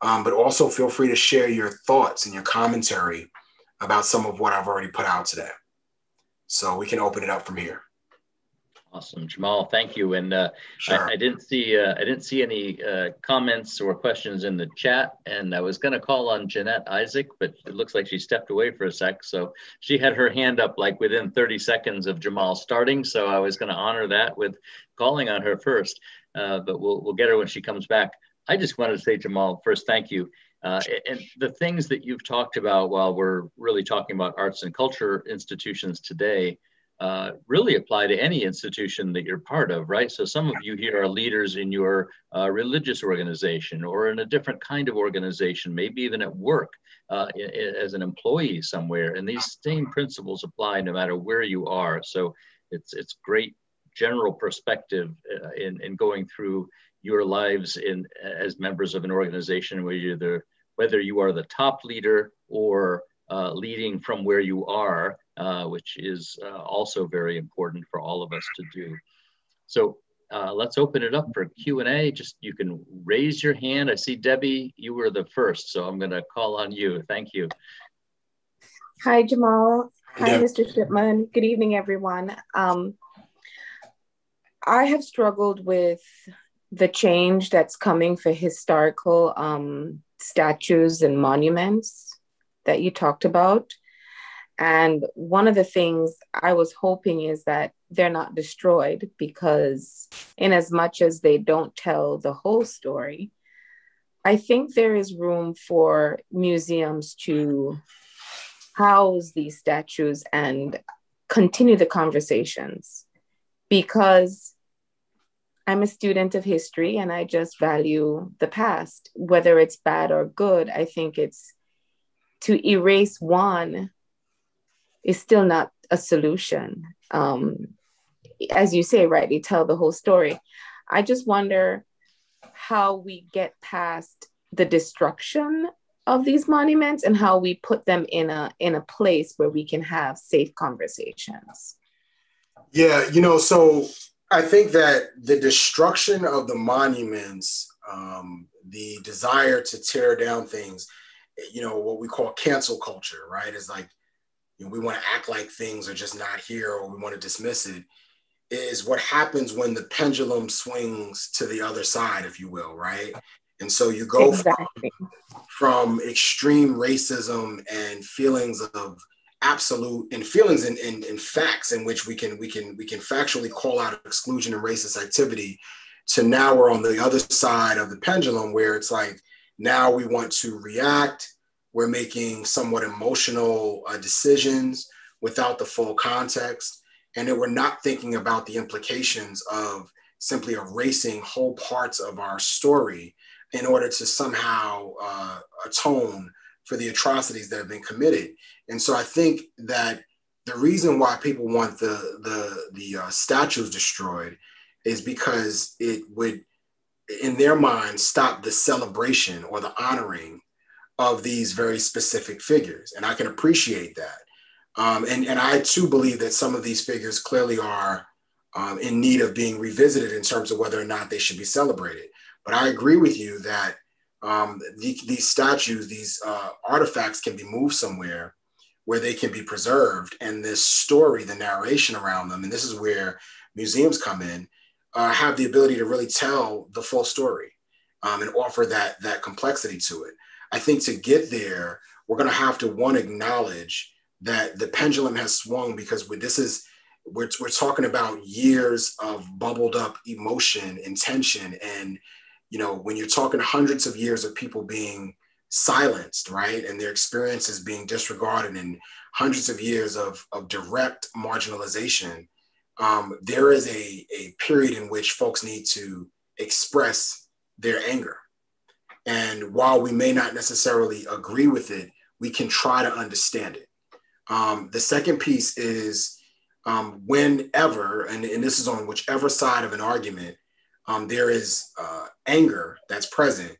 Um, but also feel free to share your thoughts and your commentary about some of what I've already put out today. So we can open it up from here. Awesome, Jamal. Thank you. And uh, sure. I, I, didn't see uh, I didn't see any uh, comments or questions in the chat, and I was going to call on Jeanette Isaac, but it looks like she stepped away for a sec. So she had her hand up like within 30 seconds of Jamal starting. So I was going to honor that with calling on her first, uh, but we'll we'll get her when she comes back. I just wanted to say, Jamal, first, thank you. Uh, and the things that you've talked about while we're really talking about arts and culture institutions today uh, really apply to any institution that you're part of, right? So some of you here are leaders in your uh, religious organization or in a different kind of organization, maybe even at work uh, as an employee somewhere. And these same principles apply no matter where you are. So it's it's great general perspective uh, in, in going through your lives in as members of an organization where you're the whether you are the top leader or uh, leading from where you are uh, which is uh, also very important for all of us to do. So uh, let's open it up for Q&A. Just you can raise your hand. I see Debbie, you were the first, so I'm gonna call on you. Thank you. Hi, Jamal. Hi, yeah. Mr. Shipman. Good evening, everyone. Um, I have struggled with the change that's coming for historical um, statues and monuments that you talked about. And one of the things I was hoping is that they're not destroyed because, in as much as they don't tell the whole story, I think there is room for museums to house these statues and continue the conversations because I'm a student of history and I just value the past, whether it's bad or good. I think it's to erase one is still not a solution. Um, as you say, right, they tell the whole story. I just wonder how we get past the destruction of these monuments and how we put them in a in a place where we can have safe conversations. Yeah, you know, so I think that the destruction of the monuments, um, the desire to tear down things, you know, what we call cancel culture, right? Is like, you know, we want to act like things are just not here or we want to dismiss it, is what happens when the pendulum swings to the other side, if you will, right? And so you go exactly. from, from extreme racism and feelings of absolute and feelings and, and, and facts in which we can we can we can factually call out exclusion and racist activity to now we're on the other side of the pendulum where it's like now we want to react we're making somewhat emotional uh, decisions without the full context and that we're not thinking about the implications of simply erasing whole parts of our story in order to somehow uh, atone for the atrocities that have been committed. And so I think that the reason why people want the the the uh, statues destroyed is because it would, in their mind, stop the celebration or the honoring of these very specific figures. And I can appreciate that. Um, and, and I too believe that some of these figures clearly are um, in need of being revisited in terms of whether or not they should be celebrated. But I agree with you that um, the, these statues, these uh, artifacts can be moved somewhere where they can be preserved. And this story, the narration around them, and this is where museums come in, uh, have the ability to really tell the full story um, and offer that, that complexity to it. I think to get there, we're going to have to one acknowledge that the pendulum has swung because this is we're, we're talking about years of bubbled up emotion and tension and you know, when you're talking hundreds of years of people being silenced, right, and their experiences being disregarded and hundreds of years of, of direct marginalization, um, there is a, a period in which folks need to express their anger. And while we may not necessarily agree with it, we can try to understand it. Um, the second piece is um, whenever, and, and this is on whichever side of an argument, um, there is uh, anger that's present.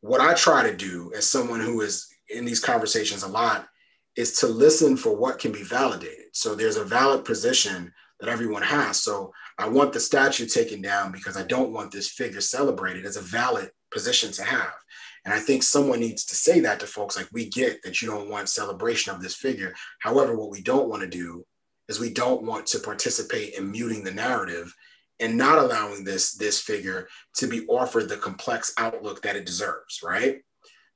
What I try to do as someone who is in these conversations a lot is to listen for what can be validated. So there's a valid position that everyone has. So I want the statue taken down because I don't want this figure celebrated as a valid position to have. And I think someone needs to say that to folks like, we get that you don't want celebration of this figure. However, what we don't want to do is we don't want to participate in muting the narrative and not allowing this this figure to be offered the complex outlook that it deserves right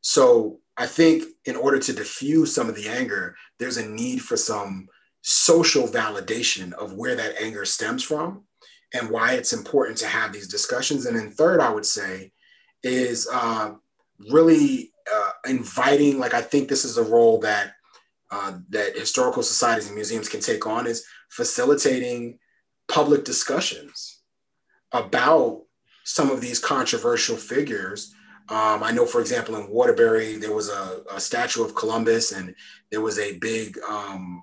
so i think in order to diffuse some of the anger there's a need for some social validation of where that anger stems from and why it's important to have these discussions and then third i would say is uh, really uh, inviting like i think this is a role that uh, that historical societies and museums can take on is facilitating public discussions about some of these controversial figures. Um, I know, for example, in Waterbury, there was a, a statue of Columbus, and there was a big um,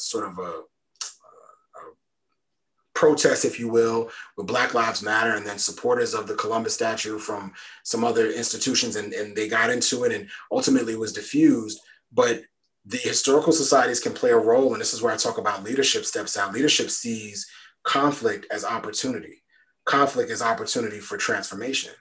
sort of a, a, protest, if you will, with Black Lives Matter, and then supporters of the Columbus statue from some other institutions, and, and they got into it, and ultimately was diffused. But the historical societies can play a role, and this is where I talk about leadership steps out. Leadership sees conflict as opportunity. Conflict is opportunity for transformation.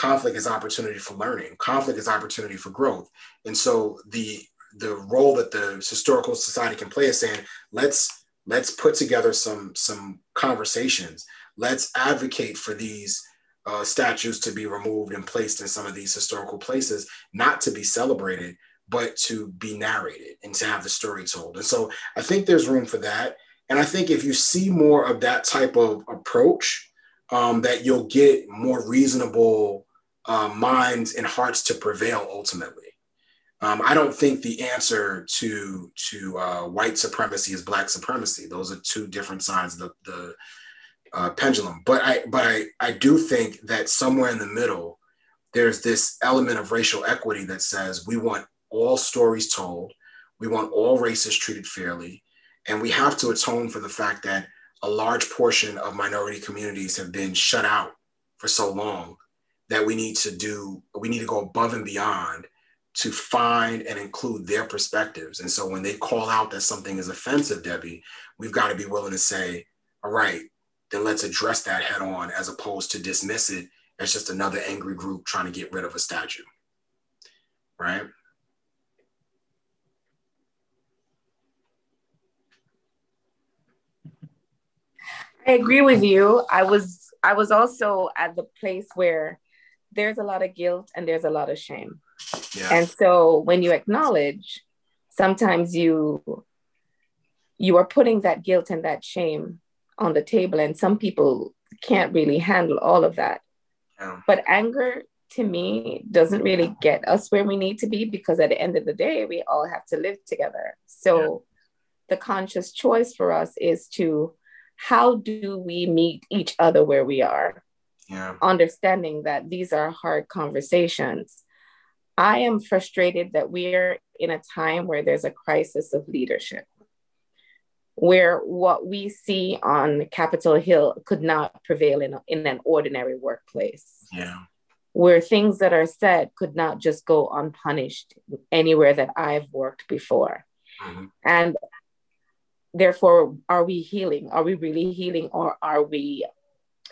Conflict is opportunity for learning. Conflict is opportunity for growth. And so the the role that the historical society can play is saying, let's let's put together some some conversations. Let's advocate for these uh, statues to be removed and placed in some of these historical places, not to be celebrated, but to be narrated and to have the story told. And so I think there's room for that. And I think if you see more of that type of approach, um, that you'll get more reasonable uh, minds and hearts to prevail ultimately. Um, I don't think the answer to to uh, white supremacy is black supremacy. Those are two different sides of the, the uh, pendulum. But I but I, I do think that somewhere in the middle, there's this element of racial equity that says we want all stories told, we want all races treated fairly, and we have to atone for the fact that a large portion of minority communities have been shut out for so long that we need to do we need to go above and beyond to find and include their perspectives. And so when they call out that something is offensive, Debbie, we've got to be willing to say, all right, then let's address that head on as opposed to dismiss it as just another angry group trying to get rid of a statue. Right? I agree with you. I was I was also at the place where there's a lot of guilt and there's a lot of shame. Yeah. And so when you acknowledge, sometimes you you are putting that guilt and that shame on the table and some people can't really handle all of that. Yeah. But anger to me doesn't really get us where we need to be because at the end of the day we all have to live together. So yeah. the conscious choice for us is to how do we meet each other where we are? Yeah. Understanding that these are hard conversations. I am frustrated that we're in a time where there's a crisis of leadership, where what we see on Capitol Hill could not prevail in, in an ordinary workplace. Yeah. Where things that are said could not just go unpunished anywhere that I've worked before. Mm-hmm. And therefore are we healing are we really healing or are we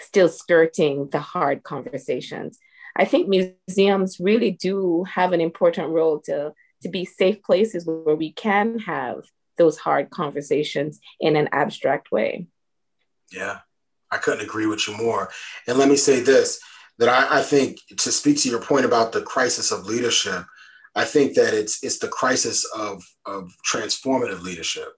still skirting the hard conversations. I think museums really do have an important role to to be safe places where we can have those hard conversations in an abstract way. Yeah i couldn't agree with you more. And let me say this that I, I think to speak to your point about the crisis of leadership i think that it's it's the crisis of of transformative leadership.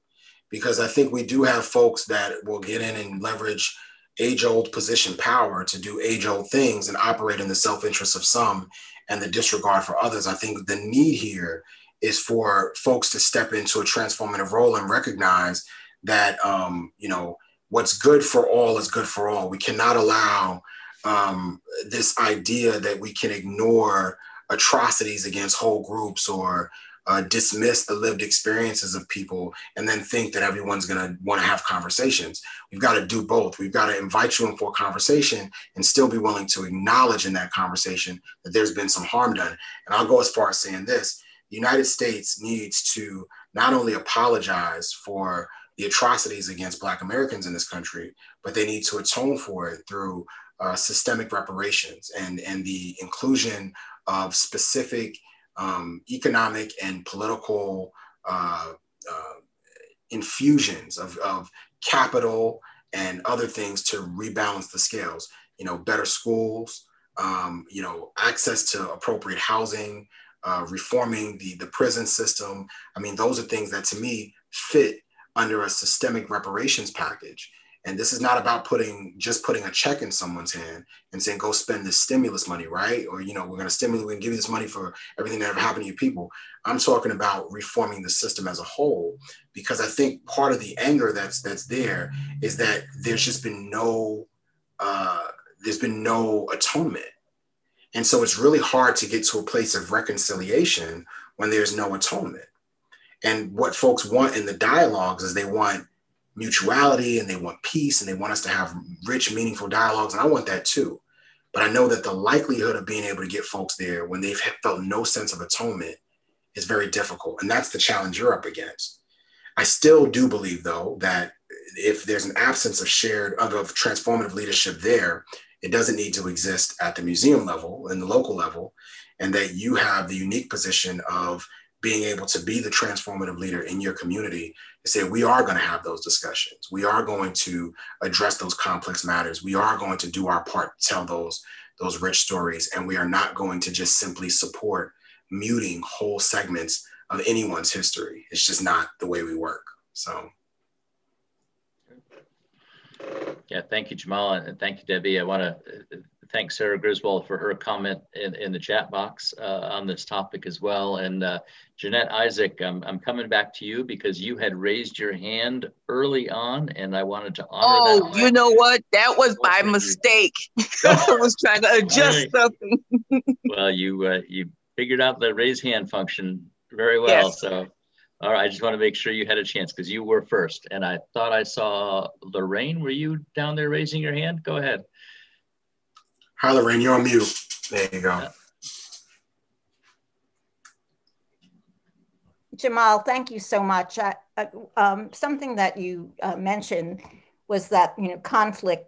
Because I think we do have folks that will get in and leverage age old position power to do age old things and operate in the self interest of some and the disregard for others. I think the need here is for folks to step into a transformative role and recognize that, um, you know, what's good for all is good for all. We cannot allow um, this idea that we can ignore atrocities against whole groups or uh, dismiss the lived experiences of people and then think that everyone's going to want to have conversations. We've got to do both. We've got to invite you in for a conversation and still be willing to acknowledge in that conversation that there's been some harm done. And I'll go as far as saying this the United States needs to not only apologize for the atrocities against Black Americans in this country, but they need to atone for it through uh, systemic reparations and, and the inclusion of specific um, economic and political uh, uh, infusions of, of capital and other things to rebalance the scales. You know, better schools, um, you know, access to appropriate housing, uh, reforming the, the prison system. I mean, those are things that to me fit under a systemic reparations package. And this is not about putting just putting a check in someone's hand and saying, go spend this stimulus money, right? Or, you know, we're going to stimulate, we're to give you this money for everything that ever happened to you people. I'm talking about reforming the system as a whole, because I think part of the anger that's that's there is that there's just been no uh, there's been no atonement. And so it's really hard to get to a place of reconciliation when there's no atonement. And what folks want in the dialogues is they want mutuality and they want peace and they want us to have rich, meaningful dialogues. And I want that too. But I know that the likelihood of being able to get folks there when they've felt no sense of atonement is very difficult. And that's the challenge you're up against. I still do believe, though, that if there's an absence of shared, of, of transformative leadership there, it doesn't need to exist at the museum level and the local level. And that you have the unique position of being able to be the transformative leader in your community to say we are going to have those discussions we are going to address those complex matters we are going to do our part to tell those those rich stories. And we are not going to just simply support muting whole segments of anyone's history. It's just not the way we work. So. Yeah, thank you, Jamal, and thank you, Debbie. I want to thank Sarah Griswold for her comment in, in the chat box uh, on this topic as well. And uh, Jeanette Isaac, I'm, I'm coming back to you because you had raised your hand early on and I wanted to honor oh, you know what? That was by mistake. I was trying to adjust right. something. well, you uh, you figured out the raise hand function very well. Yes. So, all right, I just want to make sure you had a chance because you were first. And I thought I saw Lorraine. Were you down there raising your hand? Go ahead. Hi, Lorraine, you're on mute. There you go. Jamal, thank you so much. Uh, uh, um, something that you uh, mentioned was that you know conflict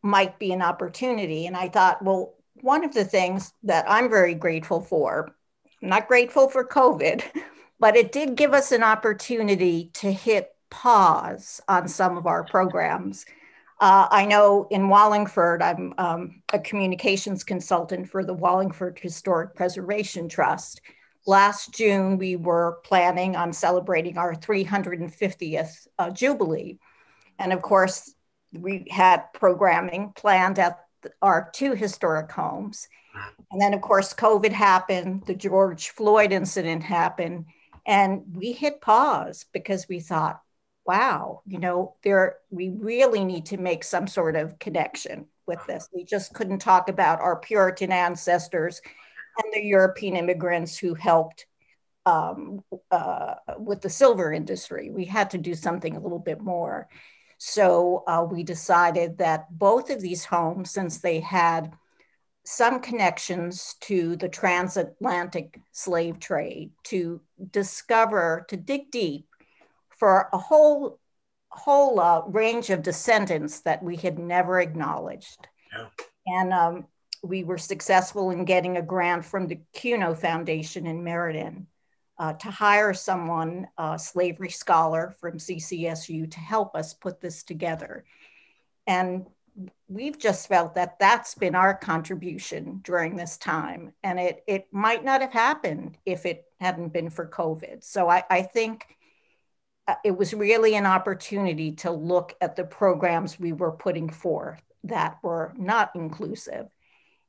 might be an opportunity, and I thought, well, one of the things that I'm very grateful for, I'm not grateful for COVID, but it did give us an opportunity to hit pause on some of our programs uh, I know in Wallingford, I'm um, a communications consultant for the Wallingford Historic Preservation Trust. Last June, we were planning on celebrating our 350th uh, Jubilee. And of course, we had programming planned at our two historic homes. And then, of course, COVID happened, the George Floyd incident happened, and we hit pause because we thought, wow, you know, there we really need to make some sort of connection with this. We just couldn't talk about our Puritan ancestors and the European immigrants who helped um, uh, with the silver industry. We had to do something a little bit more. So uh, we decided that both of these homes, since they had some connections to the transatlantic slave trade, to discover, to dig deep for a whole whole uh, range of descendants that we had never acknowledged. Yeah. And um, we were successful in getting a grant from the Cuno Foundation in Meriden uh, to hire someone, a slavery scholar from CCSU, to help us put this together. And we've just felt that that's been our contribution during this time. And it, it might not have happened if it hadn't been for COVID. So I, I think it was really an opportunity to look at the programs we were putting forth that were not inclusive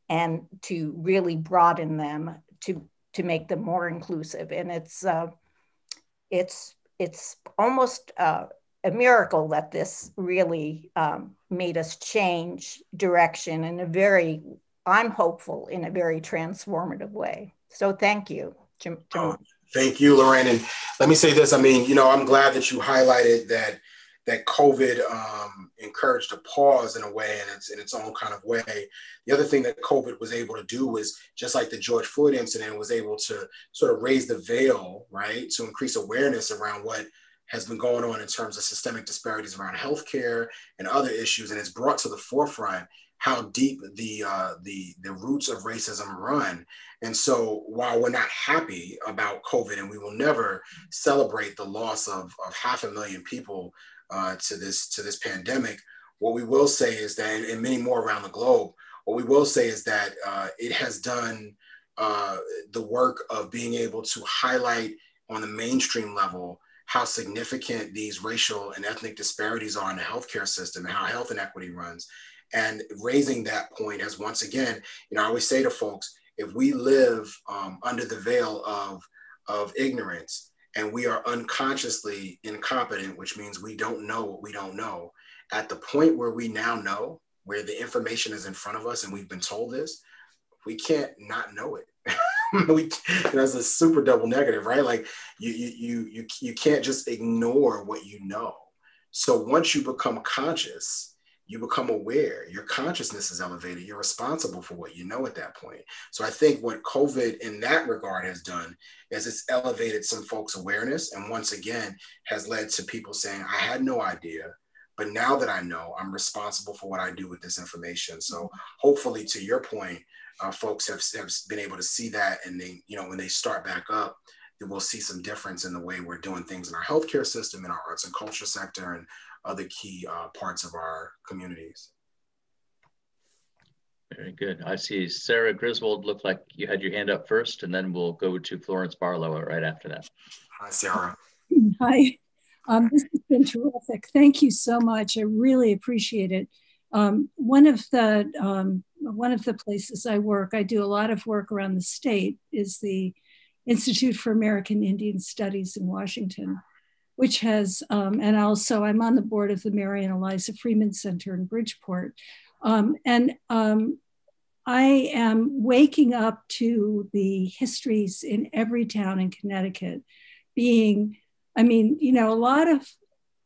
and to really broaden them to to make them more inclusive and it's uh, it's it's almost uh, a miracle that this really um, made us change direction in a very i'm hopeful in a very transformative way so thank you Jim, Jim. Thank you, Lorraine. And let me say this. I mean, you know, I'm glad that you highlighted that that COVID um, encouraged a pause in a way, and it's in its own kind of way. The other thing that COVID was able to do was just like the George Floyd incident was able to sort of raise the veil, right, to increase awareness around what has been going on in terms of systemic disparities around healthcare and other issues, and it's brought to the forefront how deep the uh, the the roots of racism run. And so, while we're not happy about COVID, and we will never celebrate the loss of, of half a million people uh, to this to this pandemic, what we will say is that, and many more around the globe, what we will say is that uh, it has done uh, the work of being able to highlight on the mainstream level how significant these racial and ethnic disparities are in the healthcare system and how health inequity runs and raising that point as once again, you know, I always say to folks, if we live um, under the veil of, of ignorance and we are unconsciously incompetent, which means we don't know what we don't know, at the point where we now know, where the information is in front of us and we've been told this, we can't not know it. we, that's a super double negative, right? Like you, you, you, you, you can't just ignore what you know. So once you become conscious, you become aware, your consciousness is elevated, you're responsible for what you know at that point. So I think what COVID in that regard has done is it's elevated some folks' awareness and once again has led to people saying, I had no idea, but now that I know, I'm responsible for what I do with this information. So hopefully to your point, uh, folks have, have been able to see that and they, you know, when they start back up, we'll see some difference in the way we're doing things in our healthcare system, in our arts and culture sector, and other key uh, parts of our communities. Very good. I see Sarah Griswold looked like you had your hand up first, and then we'll go to Florence Barlow right after that. Hi, Sarah. Hi. Um, this has been terrific. Thank you so much. I really appreciate it. Um, one of the um, one of the places I work, I do a lot of work around the state, is the Institute for American Indian Studies in Washington, which has, um, and also I'm on the board of the Mary and Eliza Freeman Center in Bridgeport. Um, and um, I am waking up to the histories in every town in Connecticut being, I mean, you know, a lot of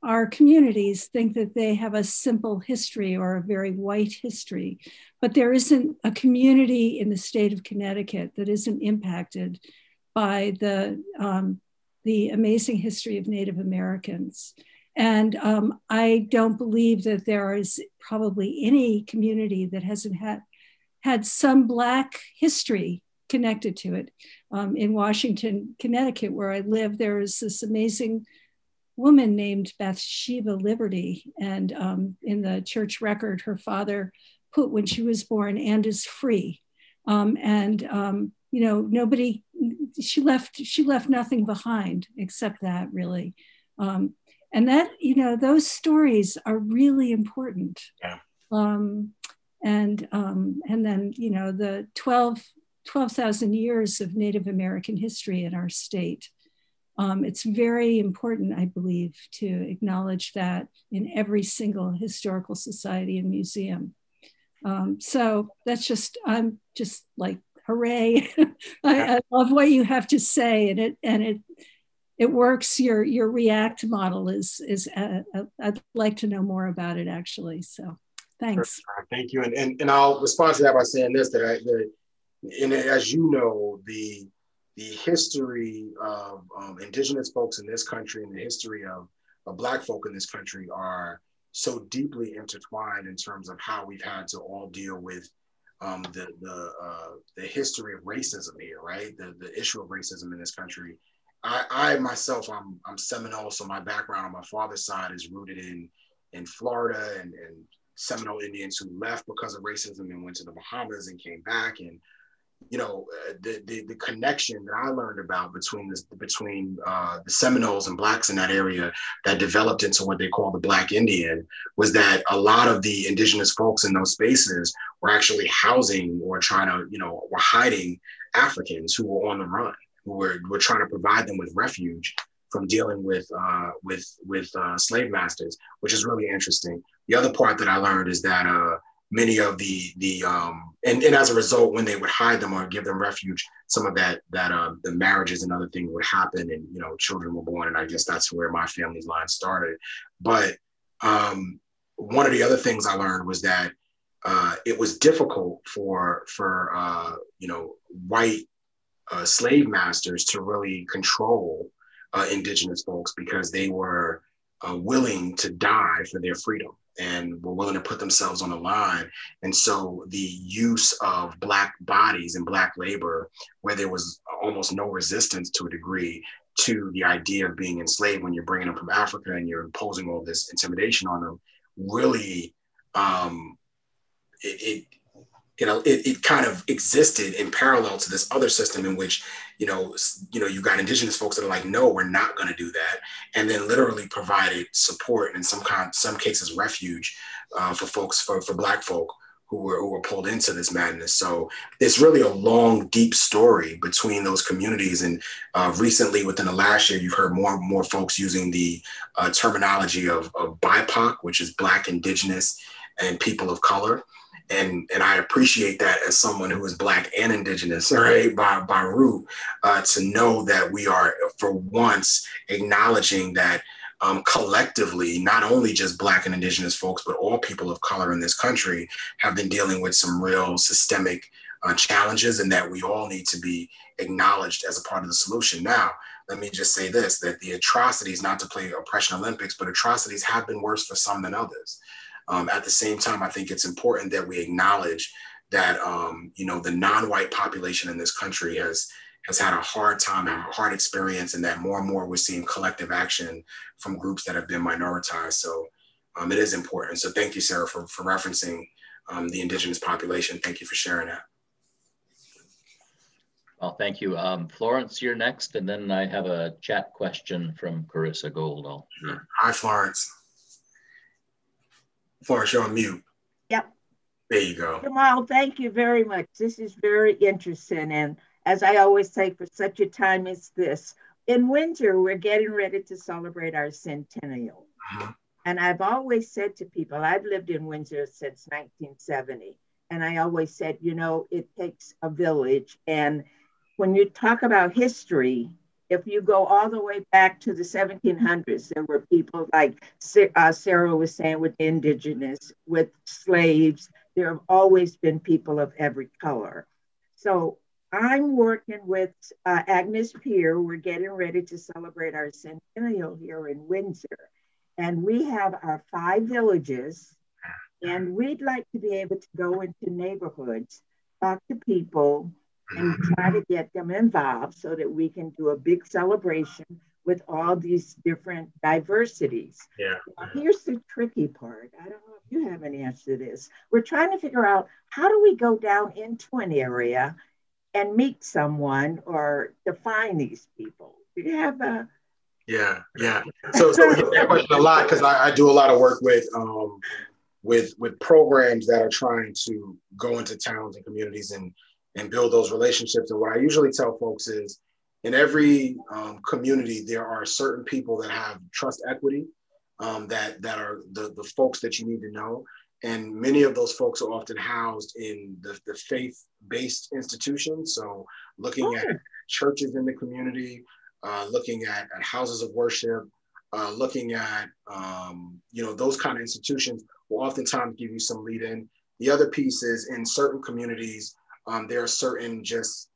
our communities think that they have a simple history or a very white history, but there isn't a community in the state of Connecticut that isn't impacted by the, um, the amazing history of Native Americans. And um, I don't believe that there is probably any community that hasn't had, had some Black history connected to it. Um, in Washington, Connecticut, where I live, there is this amazing woman named Bathsheba Liberty. And um, in the church record, her father put when she was born, and is free. Um, and, um, you know, nobody, she left, she left nothing behind except that really. Um, and that, you know, those stories are really important. Yeah. Um, and, um, and then, you know, the 12, 12,000 years of Native American history in our state um, it's very important, I believe, to acknowledge that in every single historical society and museum. Um, so that's just, I'm just like, hooray. I, I, love what you have to say and it, and it, it works. Your, your react model is, is, uh, uh I'd like to know more about it actually. So thanks. Thank you. And, and, and I'll respond to that by saying this, that I, the, and as you know, the, the history of um, indigenous folks in this country and the history of, of black folk in this country are so deeply intertwined in terms of how we've had to all deal with um, the the uh, the history of racism here, right? The the issue of racism in this country. I, I myself, I'm I'm Seminole, so my background on my father's side is rooted in in Florida and, and Seminole Indians who left because of racism and went to the Bahamas and came back and you know, uh, the, the, the connection that I learned about between this between uh, the Seminoles and blacks in that area that developed into what they call the Black Indian was that a lot of the indigenous folks in those spaces were actually housing or trying to, you know, were hiding Africans who were on the run, who were, were trying to provide them with refuge from dealing with uh, with with uh, slave masters, which is really interesting. The other part that I learned is that uh, many of the the um and, and as a result when they would hide them or give them refuge some of that that uh, the marriages and other things would happen and you know children were born. And i guess that's where my family's line started. But um one of the other things i learned was that uh, it was difficult for for uh, you know white uh, slave masters to really control uh, indigenous folks because they were uh, willing to die for their freedom and were willing to put themselves on the line. And so the use of Black bodies and Black labor, where there was almost no resistance to a degree to the idea of being enslaved when you're bringing them from Africa and you're imposing all this intimidation on them, really, um, it, it you know, it, it kind of existed in parallel to this other system in which, you know, you know, you got indigenous folks that are like, no, we're not going to do that, and then literally provided support and in some kind, some cases, refuge uh, for folks for for Black folk who were who were pulled into this madness. So it's really a long, deep story between those communities. And uh, recently, within the last year, you've heard more and more folks using the uh, terminology of, of BIPOC, which is Black, Indigenous, and people of color and and I appreciate that as someone who is black and indigenous, right, by by root, uh, to know that we are for once acknowledging that um, collectively, not only just black and indigenous folks, but all people of color in this country have been dealing with some real systemic uh, challenges, and that we all need to be acknowledged as a part of the solution. Now, let me just say this: that the atrocities, not to play oppression Olympics, but atrocities have been worse for some than others. Um, at the same time, I think it's important that we acknowledge that um, you know the non-white population in this country has has had a hard time and a hard experience, and that more and more we're seeing collective action from groups that have been minoritized. So um, it is important. So thank you, Sarah, for, for referencing um, the indigenous population. Thank you for sharing that. Well, thank you. Um, Florence, you're next, and then I have a chat question from Carissa Gold. I'll. Hi, Florence. Florence, you're on mute. Yep. There you go. Jamal, thank you very much. This is very interesting. And as I always say, for such a time as this, in Windsor, we're getting ready to celebrate our centennial. Uh-huh. And I've always said to people, I've lived in Windsor since 1970. And I always said, you know, it takes a village. And when you talk about history, if you go all the way back to the 1700s, there were people like uh, Sarah was saying with indigenous, with slaves. There have always been people of every color. So I'm working with uh, Agnes Pier. We're getting ready to celebrate our centennial here in Windsor. And we have our five villages. And we'd like to be able to go into neighborhoods, talk to people, and try to get them involved so that we can do a big celebration with all these different diversities. Yeah. Now, here's the tricky part. I don't know if you have an answer to this. We're trying to figure out how do we go down into an area and meet someone or define these people? Do you have a yeah, yeah. So, so we get that question a lot because I, I, do a lot of work with um, with with programs that are trying to go into towns and communities and and build those relationships. And what I usually tell folks is in every um, community, there are certain people that have trust equity um, that, that are the, the folks that you need to know. And many of those folks are often housed in the, the faith-based institutions. So looking at churches in the community, uh, looking at, at houses of worship, uh, looking at um, you know those kind of institutions will oftentimes give you some lead in. The other piece is in certain communities, um, there are certain just,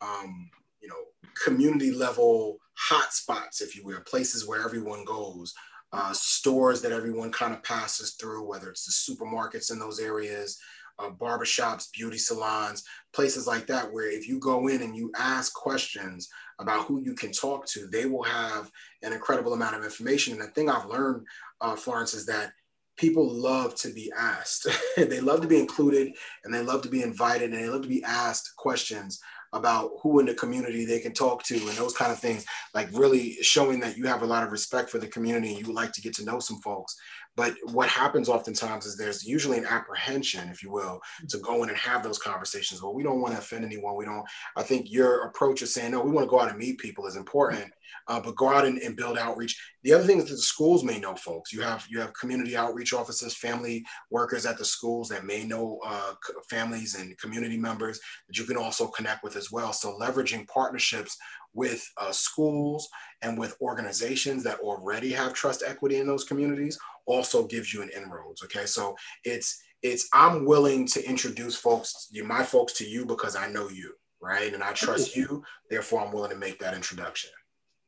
um, you know, community level hotspots, if you will, places where everyone goes, uh, stores that everyone kind of passes through, whether it's the supermarkets in those areas, uh, barbershops, beauty salons, places like that, where if you go in and you ask questions about who you can talk to, they will have an incredible amount of information. And the thing I've learned, uh, Florence, is that people love to be asked. they love to be included and they love to be invited and they love to be asked questions about who in the community they can talk to and those kind of things. Like really showing that you have a lot of respect for the community and you would like to get to know some folks. But what happens oftentimes is there's usually an apprehension if you will to go in and have those conversations. Well we don't want to offend anyone. We don't i think your approach of saying no we want to go out and meet people is important uh, but go out and, and, build outreach. The other thing is that the schools may know folks. You have you have community outreach officers, family workers at the schools that may know uh, families and community members that you can also connect with as well. So leveraging partnerships with uh, schools and with organizations that already have trust equity in those communities also gives you an inroads. Okay, so it's it's I'm willing to introduce folks, my folks to you because I know you, right? And I trust you. Therefore, I'm willing to make that introduction.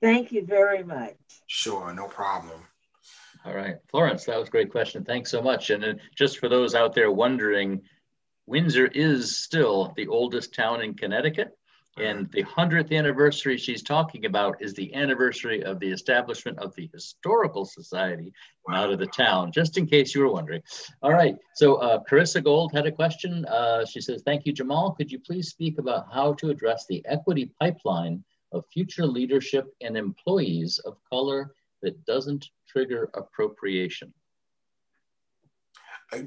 Thank you very much. Sure, no problem. All right, Florence, that was a great question. Thanks so much. And just for those out there wondering, Windsor is still the oldest town in Connecticut. And the 100th anniversary she's talking about is the anniversary of the establishment of the Historical Society wow. out of the town, just in case you were wondering. All right, so uh, Carissa Gold had a question. Uh, she says, thank you, Jamal. Could you please speak about how to address the equity pipeline of future leadership and employees of color that doesn't trigger appropriation? Uh,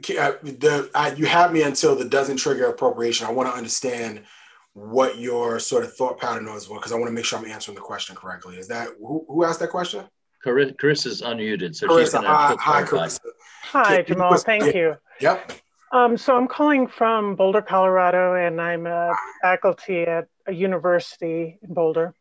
the, I, you have me until the doesn't trigger appropriation. I want to understand what your sort of thought pattern was because I want to make sure I'm answering the question correctly. Is that who, who asked that question? Carissa is unmuted, so Carissa, she's hi, hi, Carissa. Hi, Jamal. Thank you. Yep. Um, so I'm calling from Boulder, Colorado, and I'm a faculty at a university in Boulder,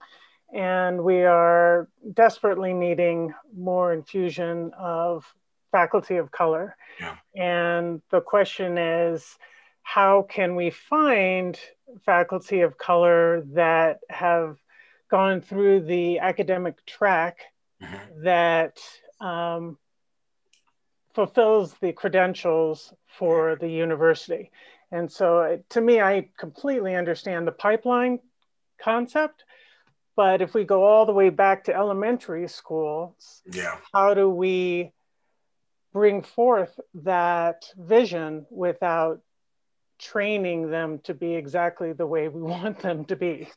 and we are desperately needing more infusion of faculty of color. Yeah. And the question is, how can we find faculty of color that have gone through the academic track mm-hmm. that um, fulfills the credentials for the university? And so uh, to me, I completely understand the pipeline concept. But if we go all the way back to elementary schools, yeah. how do we bring forth that vision without training them to be exactly the way we want them to be.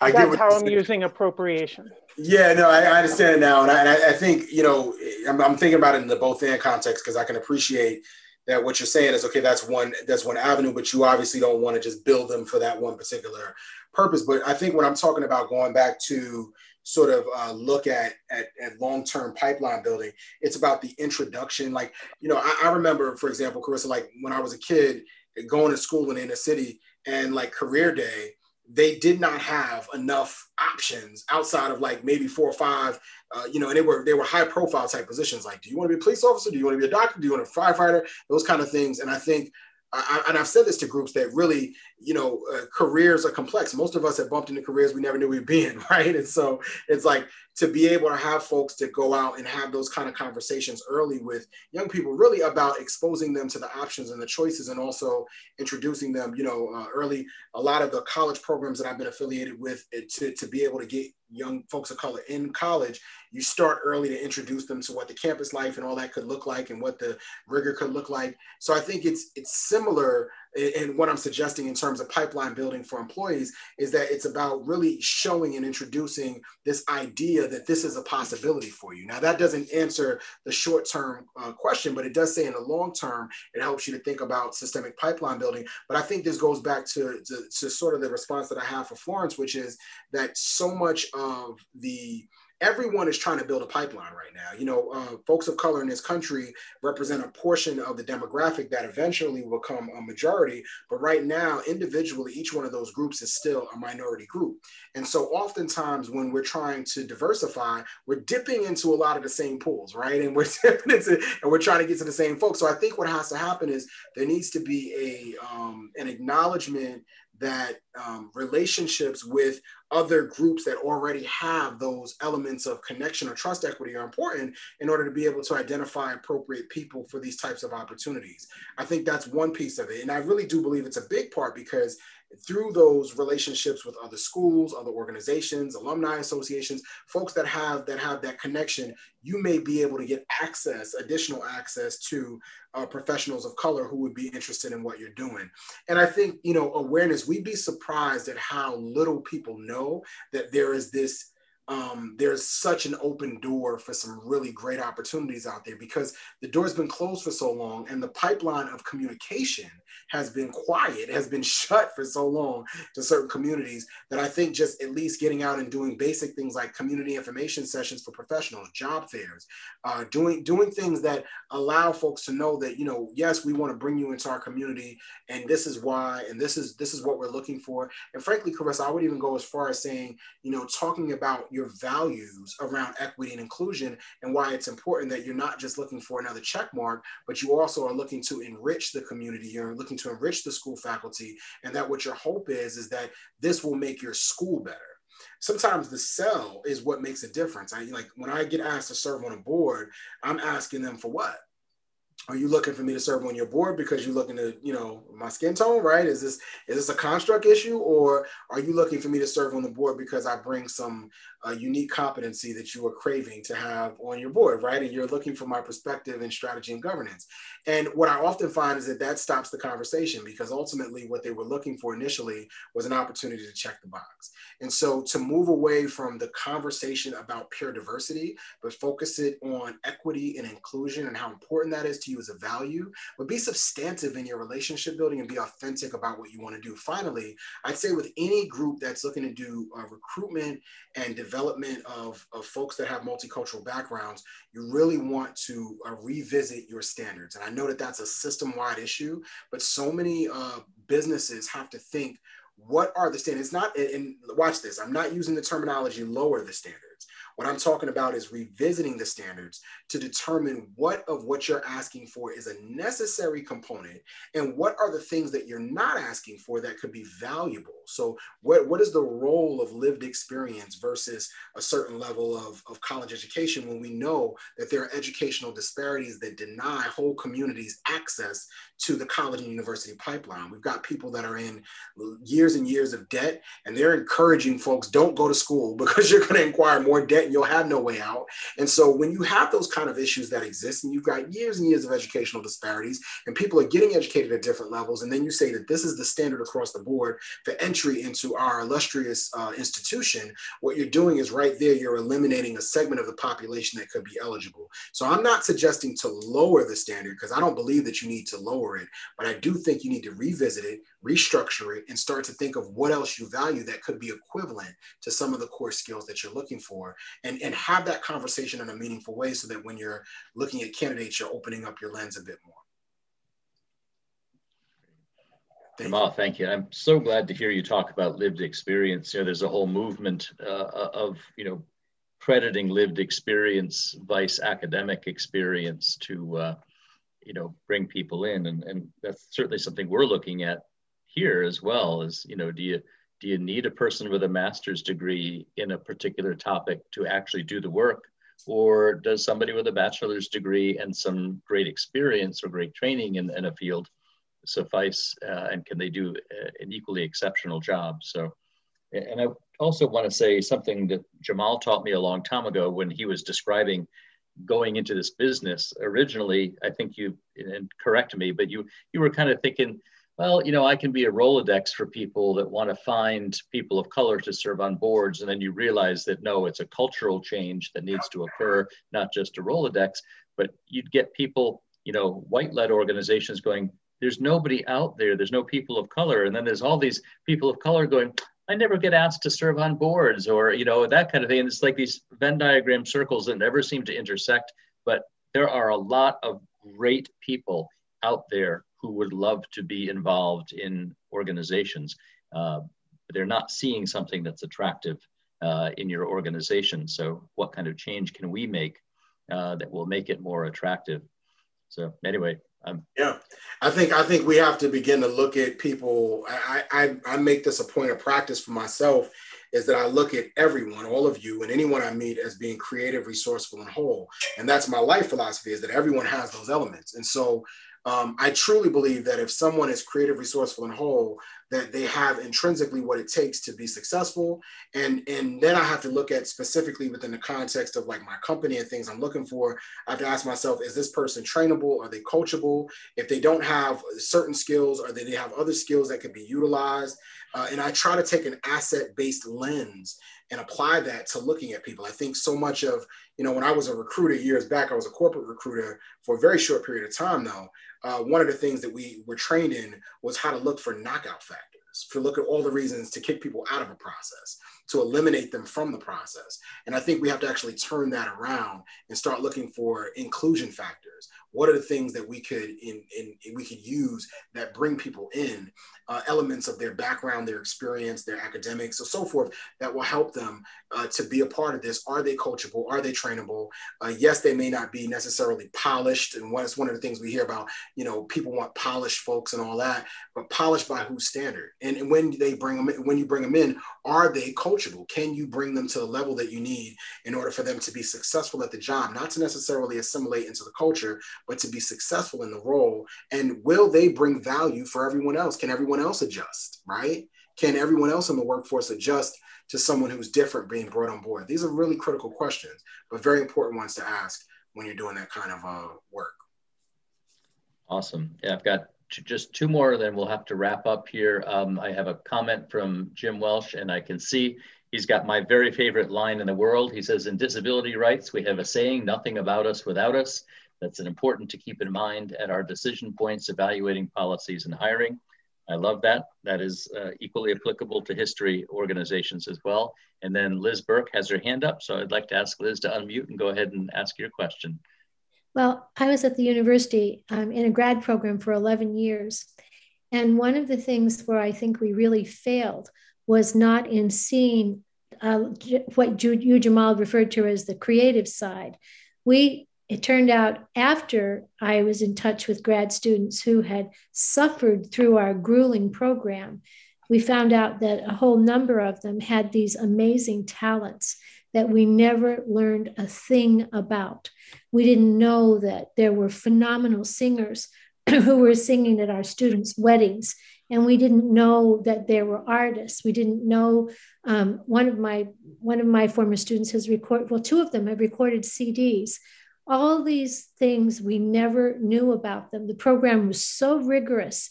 I That's how I'm using appropriation. Yeah, no, I, I understand it now, and I, I, think you know I'm, I'm, thinking about it in the both and context because I can appreciate that what you're saying is okay. That's one that's one avenue, but you obviously don't want to just build them for that one particular purpose. But I think when I'm talking about going back to sort of uh, look at, at, at long-term pipeline building, it's about the introduction. Like, you know, I, I remember, for example, Carissa, like when I was a kid going to school in the inner city and like career day, they did not have enough options outside of like maybe four or five, uh, you know, and they were they were high profile type positions. Like, do you want to be a police officer? Do you want to be a doctor? Do you want to be a firefighter? Those kind of things. And I think I, and I've said this to groups that really, you know, uh, careers are complex. Most of us have bumped into careers we never knew we'd be in, right? And so it's like to be able to have folks to go out and have those kind of conversations early with young people, really about exposing them to the options and the choices, and also introducing them, you know, uh, early. A lot of the college programs that I've been affiliated with eh, to, to be able to get young folks of color in college, you start early to introduce them to what the campus life and all that could look like and what the rigor could look like. So I think it's it's similar and what I'm suggesting in terms of pipeline building for employees is that it's about really showing and introducing this idea that this is a possibility for you. Now, that doesn't answer the short term uh, question, but it does say in the long term, it helps you to think about systemic pipeline building. But I think this goes back to, to, to sort of the response that I have for Florence, which is that so much of the everyone is trying to build a pipeline right now. You know, uh, folks of color in this country represent a portion of the demographic that eventually will become a majority. But right now, individually, each one of those groups is still a minority group. And so, oftentimes, when we're trying to diversify, we're dipping into a lot of the same pools, right? And we're dipping into, and we're trying to get to the same folks. So, I think what has to happen is there needs to be a um, an acknowledgement that um, relationships with other groups that already have those elements of connection or trust equity are important in order to be able to identify appropriate people for these types of opportunities. I think that's one piece of it. And I really do believe it's a big part because through those relationships with other schools, other organizations, alumni associations, folks that have that have that connection, you may be able to get access, additional access to uh, professionals of color who would be interested in what you're doing. And I think you know awareness. We'd be surprised at how little people know that there is this um, there's such an open door for some really great opportunities out there because the door's been closed for so long and the pipeline of communication has been quiet, has been shut for so long to certain communities that I think just at least getting out and doing basic things like community information sessions for professionals, job fairs, uh, doing doing things that allow folks to know that you know yes we want to bring you into our community and this is why and this is this is what we're looking for. And frankly Carissa I would even go as far as saying you know talking about your values around equity and inclusion and why it's important that you're not just looking for another check mark, but you also are looking to enrich the community. You're looking to enrich the school faculty, and that what your hope is is that this will make your school better sometimes the sell is what makes a difference. I like when I get asked to serve on a board, I'm asking them for what? Are you looking for me to serve on your board because you're looking to you know my skin tone right? Is this is this a construct issue or are you looking for me to serve on the board because i bring some uh, unique competency that you are craving to have on your board right? And you're looking for my perspective and strategy and governance. And what i often find is that that stops the conversation because ultimately what they were looking for initially was an opportunity to check the box. And so to move away from the conversation about pure diversity but focus it on equity and inclusion and how important that is to you as a value, but be substantive in your relationship building and be authentic about what you want to do. Finally, I'd say with any group that's looking to do uh, recruitment and development of, of folks that have multicultural backgrounds, you really want to uh, revisit your standards. And I know that that's a system wide issue, but so many uh, businesses have to think what are the standards? It's Not, and watch this, I'm not using the terminology lower the standard. What I'm talking about is revisiting the standards to determine what of what you're asking for is a necessary component and what are the things that you're not asking for that could be valuable. So, what, what is the role of lived experience versus a certain level of, of college education when we know that there are educational disparities that deny whole communities access to the college and university pipeline? We've got people that are in years and years of debt, and they're encouraging folks don't go to school because you're going to acquire more debt right? You'll have no way out. And so when you have those kind of issues that exist and you've got years and years of educational disparities and people are getting educated at different levels, and then you say that this is the standard across the board for entry into our illustrious uh, institution, what you're doing is right there, you're eliminating a segment of the population that could be eligible. So I'm not suggesting to lower the standard because I don't believe that you need to lower it, but I do think you need to revisit it, restructure it, and start to think of what else you value that could be equivalent to some of the core skills that you're looking for and, and have that conversation in a meaningful way so that when you're looking at candidates, you're opening up your lens a bit more. Thank Jamal, thank you. I'm so glad to hear you talk about lived experience. You know, there's a whole movement uh, of, you know, crediting lived experience vice academic experience to, uh, you know, bring people in. And, and that's certainly something we're looking at here as well is, you know, do you, do you need a person with a master's degree in a particular topic to actually do the work? Or does somebody with a bachelor's degree and some great experience or great training in, in a field suffice? Uh, and can they do an equally exceptional job? So, and I also want to say something that Jamal taught me a long time ago when he was describing going into this business. Originally, I think you, and correct me, but you, you were kind of thinking, well, you know, I can be a Rolodex for people that want to find people of color to serve on boards. And then you realize that no, it's a cultural change that needs to occur, not just a Rolodex, but you'd get people, you know, white led organizations going, there's nobody out there, there's no people of color. And then there's all these people of color going, I never get asked to serve on boards or, you know, that kind of thing. And it's like these Venn diagram circles that never seem to intersect. But there are a lot of great people out there who would love to be involved in organizations. Uh, they're not seeing something that's attractive uh, in your organization. So, what kind of change can we make uh, that will make it more attractive? So, anyway, um, yeah, I think I think we have to begin to look at people. I, I I make this a point of practice for myself is that I look at everyone, all of you, and anyone I meet as being creative, resourceful, and whole. And that's my life philosophy: is that everyone has those elements. And so um, I truly believe that if someone is creative, resourceful, and whole, that they have intrinsically what it takes to be successful. And, and then I have to look at specifically within the context of like my company and things I'm looking for. I have to ask myself, is this person trainable? Are they coachable? If they don't have certain skills, or they have other skills that could be utilized? Uh, and I try to take an asset based lens and apply that to looking at people. I think so much of, you know, when I was a recruiter years back, I was a corporate recruiter for a very short period of time though. Uh, one of the things that we were trained in was how to look for knockout factors, to look at all the reasons to kick people out of a process, to eliminate them from the process. And I think we have to actually turn that around and start looking for inclusion factors. What are the things that we could in, in, we could use that bring people in uh, elements of their background, their experience, their academics, and so forth that will help them uh, to be a part of this. Are they coachable? Are they trainable? Uh, yes, they may not be necessarily polished. And one, one of the things we hear about, you know, people want polished folks and all that, but polished by whose standard? And, and when they bring them, in, when you bring them in, are they coachable? Can you bring them to the level that you need in order for them to be successful at the job, not to necessarily assimilate into the culture, but to be successful in the role? And will they bring value for everyone else? Can everyone else adjust, right? Can everyone else in the workforce adjust to someone who's different being brought on board? These are really critical questions, but very important ones to ask when you're doing that kind of uh, work. Awesome. Yeah, I've got just two more, then we'll have to wrap up here. Um, I have a comment from Jim Welsh, and I can see he's got my very favorite line in the world. He says, In disability rights, we have a saying, nothing about us without us. That's an important to keep in mind at our decision points evaluating policies and hiring. I love that. That is uh, equally applicable to history organizations as well. And then Liz Burke has her hand up. So I'd like to ask Liz to unmute and go ahead and ask your question. Well, I was at the university um, in a grad program for 11 years. And one of the things where I think we really failed was not in seeing uh, what you, Jamal, referred to as the creative side. We it turned out after I was in touch with grad students who had suffered through our grueling program, we found out that a whole number of them had these amazing talents that we never learned a thing about. We didn't know that there were phenomenal singers who were singing at our students' weddings and we didn't know that there were artists. We didn't know um, one of my one of my former students has recorded. Well, two of them have recorded CDs. All these things we never knew about them. The program was so rigorous.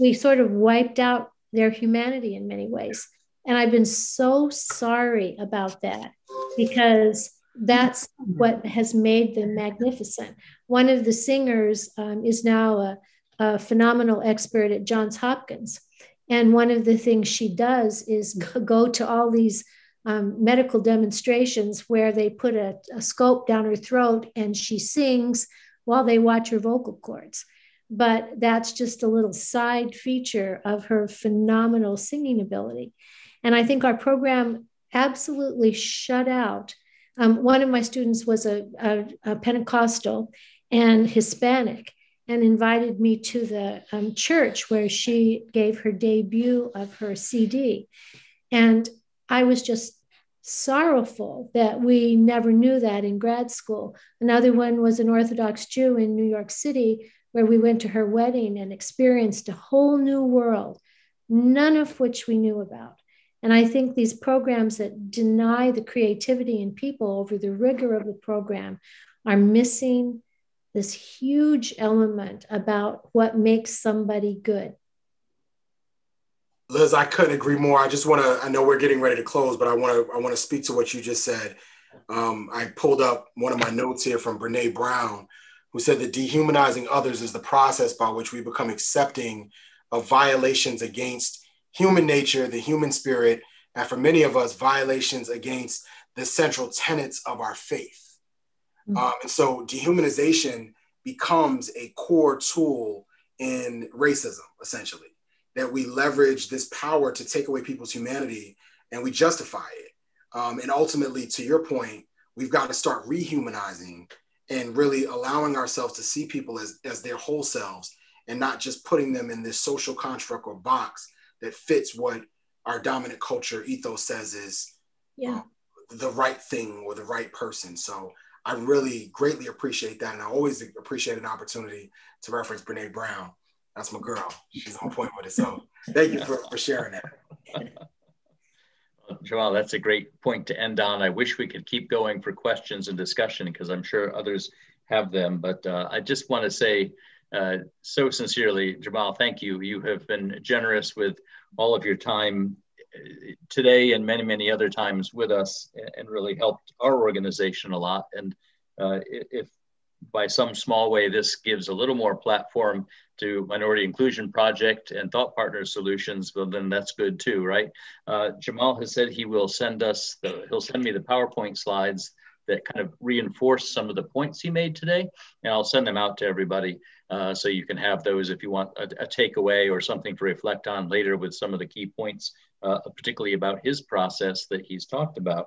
We sort of wiped out their humanity in many ways. And I've been so sorry about that because that's what has made them magnificent. One of the singers um, is now a, a, phenomenal expert at Johns Hopkins. And one of the things she does is go to all these um, medical demonstrations where they put a, a scope down her throat and she sings while they watch her vocal cords. But that's just a little side feature of her phenomenal singing ability. And I think our program absolutely shut out um, one of my students was a, a, a, Pentecostal and Hispanic and invited me to the um, church where she gave her debut of her CD. And I was just sorrowful that we never knew that in grad school. Another one was an Orthodox Jew in New York City, where we went to her wedding and experienced a whole new world, none of which we knew about. And I think these programs that deny the creativity in people over the rigor of the program are missing this huge element about what makes somebody good. Liz, I couldn't agree more. I just want to, I know we're getting ready to close, but I want to, I want to speak to what you just said. Um, I pulled up one of my notes here from Brene Brown, who said that dehumanizing others is the process by which we become accepting of violations against human nature, the human spirit, and for many of us, violations against the central tenets of our faith. Mm-hmm. Um, and so dehumanization becomes a core tool in racism, essentially, that we leverage this power to take away people's humanity and we justify it. Um, and ultimately, to your point, we've got to start rehumanizing and really allowing ourselves to see people as, as their whole selves and not just putting them in this social construct or box that fits what our dominant culture ethos says is yeah. Um, the right thing or the right person. So I really greatly appreciate that. And I always appreciate an opportunity to reference Brene Brown. That's my girl. She's on point with it. So thank you for, for sharing that. Jamal, that's a great point to end on. I wish we could keep going for questions and discussion because I'm sure others have them. But uh, I just want to say uh, so sincerely, Jamal, thank you. You have been generous with all of your time uh, today and many, many other times with us and really helped our organization a lot. And uh, if by some small way this gives a little more platform to Minority Inclusion Project and Thought Partners Solutions, well, then that's good too, right? Uh, Jamal has said he will send us, the, he'll send me the PowerPoint slides that kind of reinforce some of the points he made today, and I'll send them out to everybody. Uh, so you can have those if you want a, a, takeaway or something to reflect on later with some of the key points, uh, particularly about his process that he's talked about.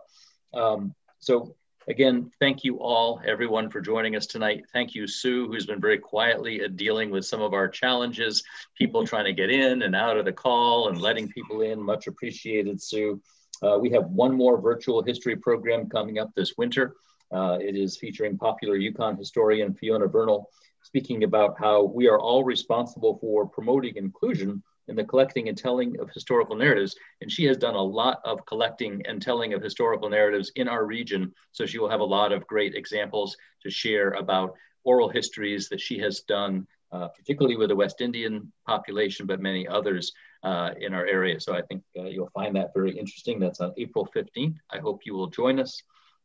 Um, so again, thank you all, everyone for joining us tonight. Thank you, Sue, who's been very quietly dealing with some of our challenges, people trying to get in and out of the call and letting people in. Much appreciated, Sue. Uh, we have one more virtual history program coming up this winter. Uh, it is featuring popular UConn historian Fiona Vernal speaking about how we are all responsible for promoting inclusion in the collecting and telling of historical narratives. And she has done a lot of collecting and telling of historical narratives in our region. So she will have a lot of great examples to share about oral histories that she has done, uh, particularly with the West Indian population, but many others uh, in our area. So I think uh, you'll find that very interesting. That's on April 15th. I hope you will join us.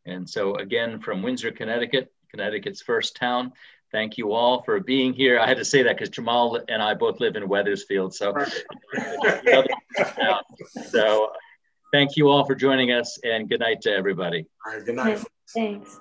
And so again, from Windsor, Connecticut, Connecticut's first town, thank you all for being here. I had to say that because Jamal and I both live in Wethersfield. So, so thank you all for joining us and good night to everybody. All right, good night. Thanks.